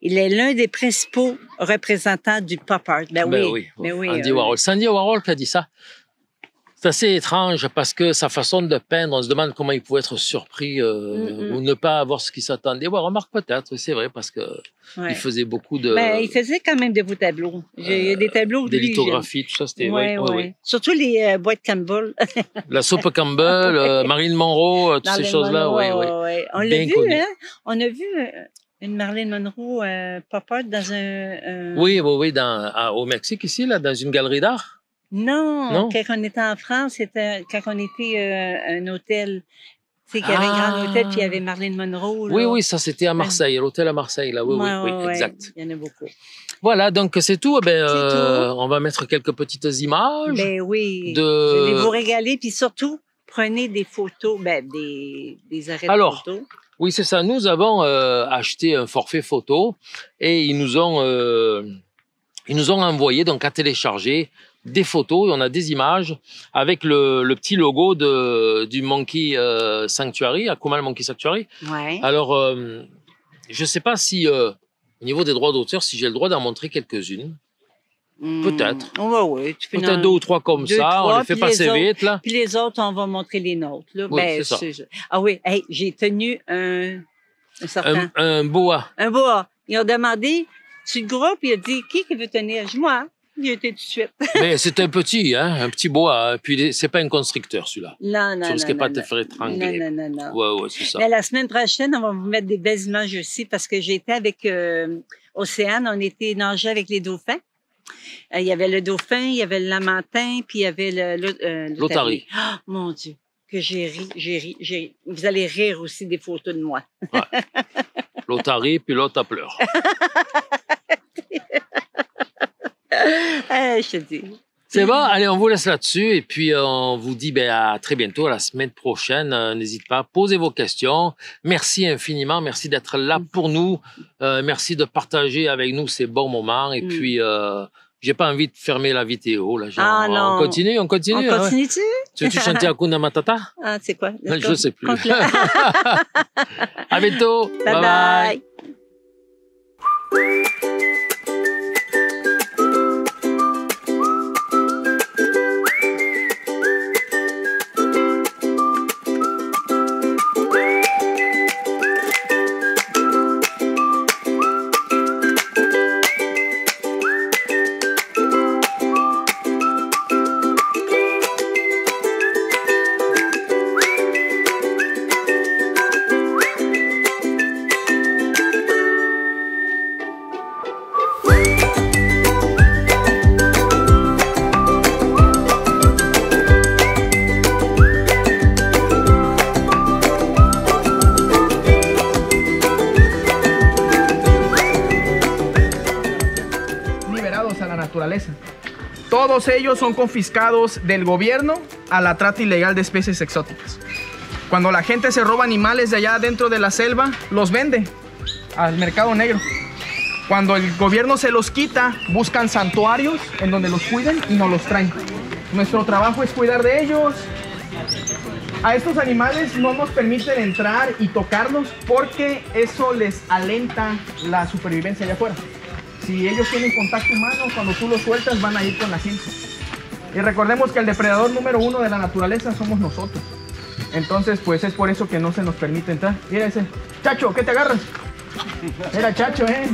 Il est l'un des principaux représentants du pop art. Ben, Ben oui, ben oui. Andy euh, Warhol. C'est Andy Warhol qui a dit ça. C'est assez étrange parce que sa façon de peindre, on se demande comment il pouvait être surpris euh, Mm, mm. ou ne pas avoir ce qui s'attendait. Ouais, remarque peut-être, c'est vrai, parce que ouais. il faisait beaucoup de Ben, il faisait quand même de beaux tableaux. J'ai- Il y a des tableaux. des lui, lithographies, tout ça, c'était ouais, Ouais. Surtout les euh, boîtes Campbell. La soupe Campbell, euh, Marilyn Monroe, euh, toutes ces choses-là, ouais, ouais. On l'a vu, hein? On a vu euh, une Marilyn Monroe euh, art dans un. Oui, oui, oui, dans, à- au Mexique ici, là, dans une galerie d'art. Non, Non? quand on était en France, c'était quand on était euh, un hôtel. Tu sais, qu'il y avait un Ah. grand hôtel, puis il y avait Marilyn Monroe. Oui, là. oui, ça c'était à Marseille, l'hôtel à Marseille, là, oui, Ouais, oui, oui, ouais, ouais. exact. Il y en a beaucoup. Voilà, donc c'est tout. Eh Ben, euh, tout. on va mettre quelques petites images. Ben oui. de- Vous allez vous régaler, puis surtout, prenez des photos, ben, des, des arrêts Alors, de photos. Oui, c'est ça. Nous avons euh, acheté un forfait photo et ils nous ont euh, ils nous ont envoyé donc à télécharger des photos. On a des images avec le, le petit logo de du Monkey euh, Sanctuary, Akumal Monkey Sanctuary. Ouais. Alors, euh, je sais pas si euh, au niveau des droits d'auteur, si j'ai le droit d'en montrer quelques-unes. peut-être. Hmm. Ouais, ouais. Tu peux Peut-être en- deux ou trois comme deux, ça. on les fait passer les autres- vite là. Puis les autres, on va montrer les nôtres. Là. Oui, ben, c'est ça. Ah oui, hey, j'ai tenu un, un certain... Un, un boa. Un boa. Ils ont demandé, tu le groupe, il a dit, qui qui veut tenir? Je moi. Il été tout de suite. Mais c'est un petit, hein, un petit boa. hein. Puis c'est pas un constructeur celui-là. Non, non, Tu non. risquais pas non, de te non. faire étrangler. Non, non, non, non. Ouais, ouais, c'est ça. Mais la semaine prochaine, on va vous mettre des belles images aussi parce que été avec euh, Océane, on était nager avec les dauphins. Euh, il y avait le dauphin, il y avait le lamentin, puis il y avait le, le, euh, l'otarie. L'otarie. Ah, mon Dieu, que j'ai ri, j'ai ri, j'ai ri. Vous allez rire aussi des photos de moi. A ri, puis l'autre a pleuré. Je te dis. C'est bon, allez, on vous laisse là-dessus et puis euh, on vous dit ben, à très bientôt, à la semaine prochaine. Euh, N'hésitez pas, posez vos questions. Merci infiniment, merci d'être là pour nous. Euh, merci de partager avec nous ces bons moments et Mm. puis euh, j'ai pas envie de fermer la vidéo. Là, genre, Ah, non. On continue, on continue. On hein, ouais. continue-tu? Tu veux-tu chanter Hakuna Matata? Ah, c'est quoi? Je sais plus. À bientôt. bye bye. Ellos son confiscados del gobierno a la trata ilegal de especies exóticas. Cuando la gente se roba animales de allá dentro de la selva, los vende al mercado negro. Cuando el gobierno se los quita, buscan santuarios en donde los cuiden y nos los traen. Nuestro trabajo es cuidar de ellos. A estos animales no nos permiten entrar y tocarlos porque eso les alenta la supervivencia allá afuera. Si ellos tienen contacto humano, cuando tú los sueltas van a ir con la gente. Y recordemos que el depredador número uno de la naturaleza somos nosotros. Entonces, pues es por eso que no se nos permite entrar. Mira ese. Chacho, ¿qué te agarras? Era Chacho, ¿eh?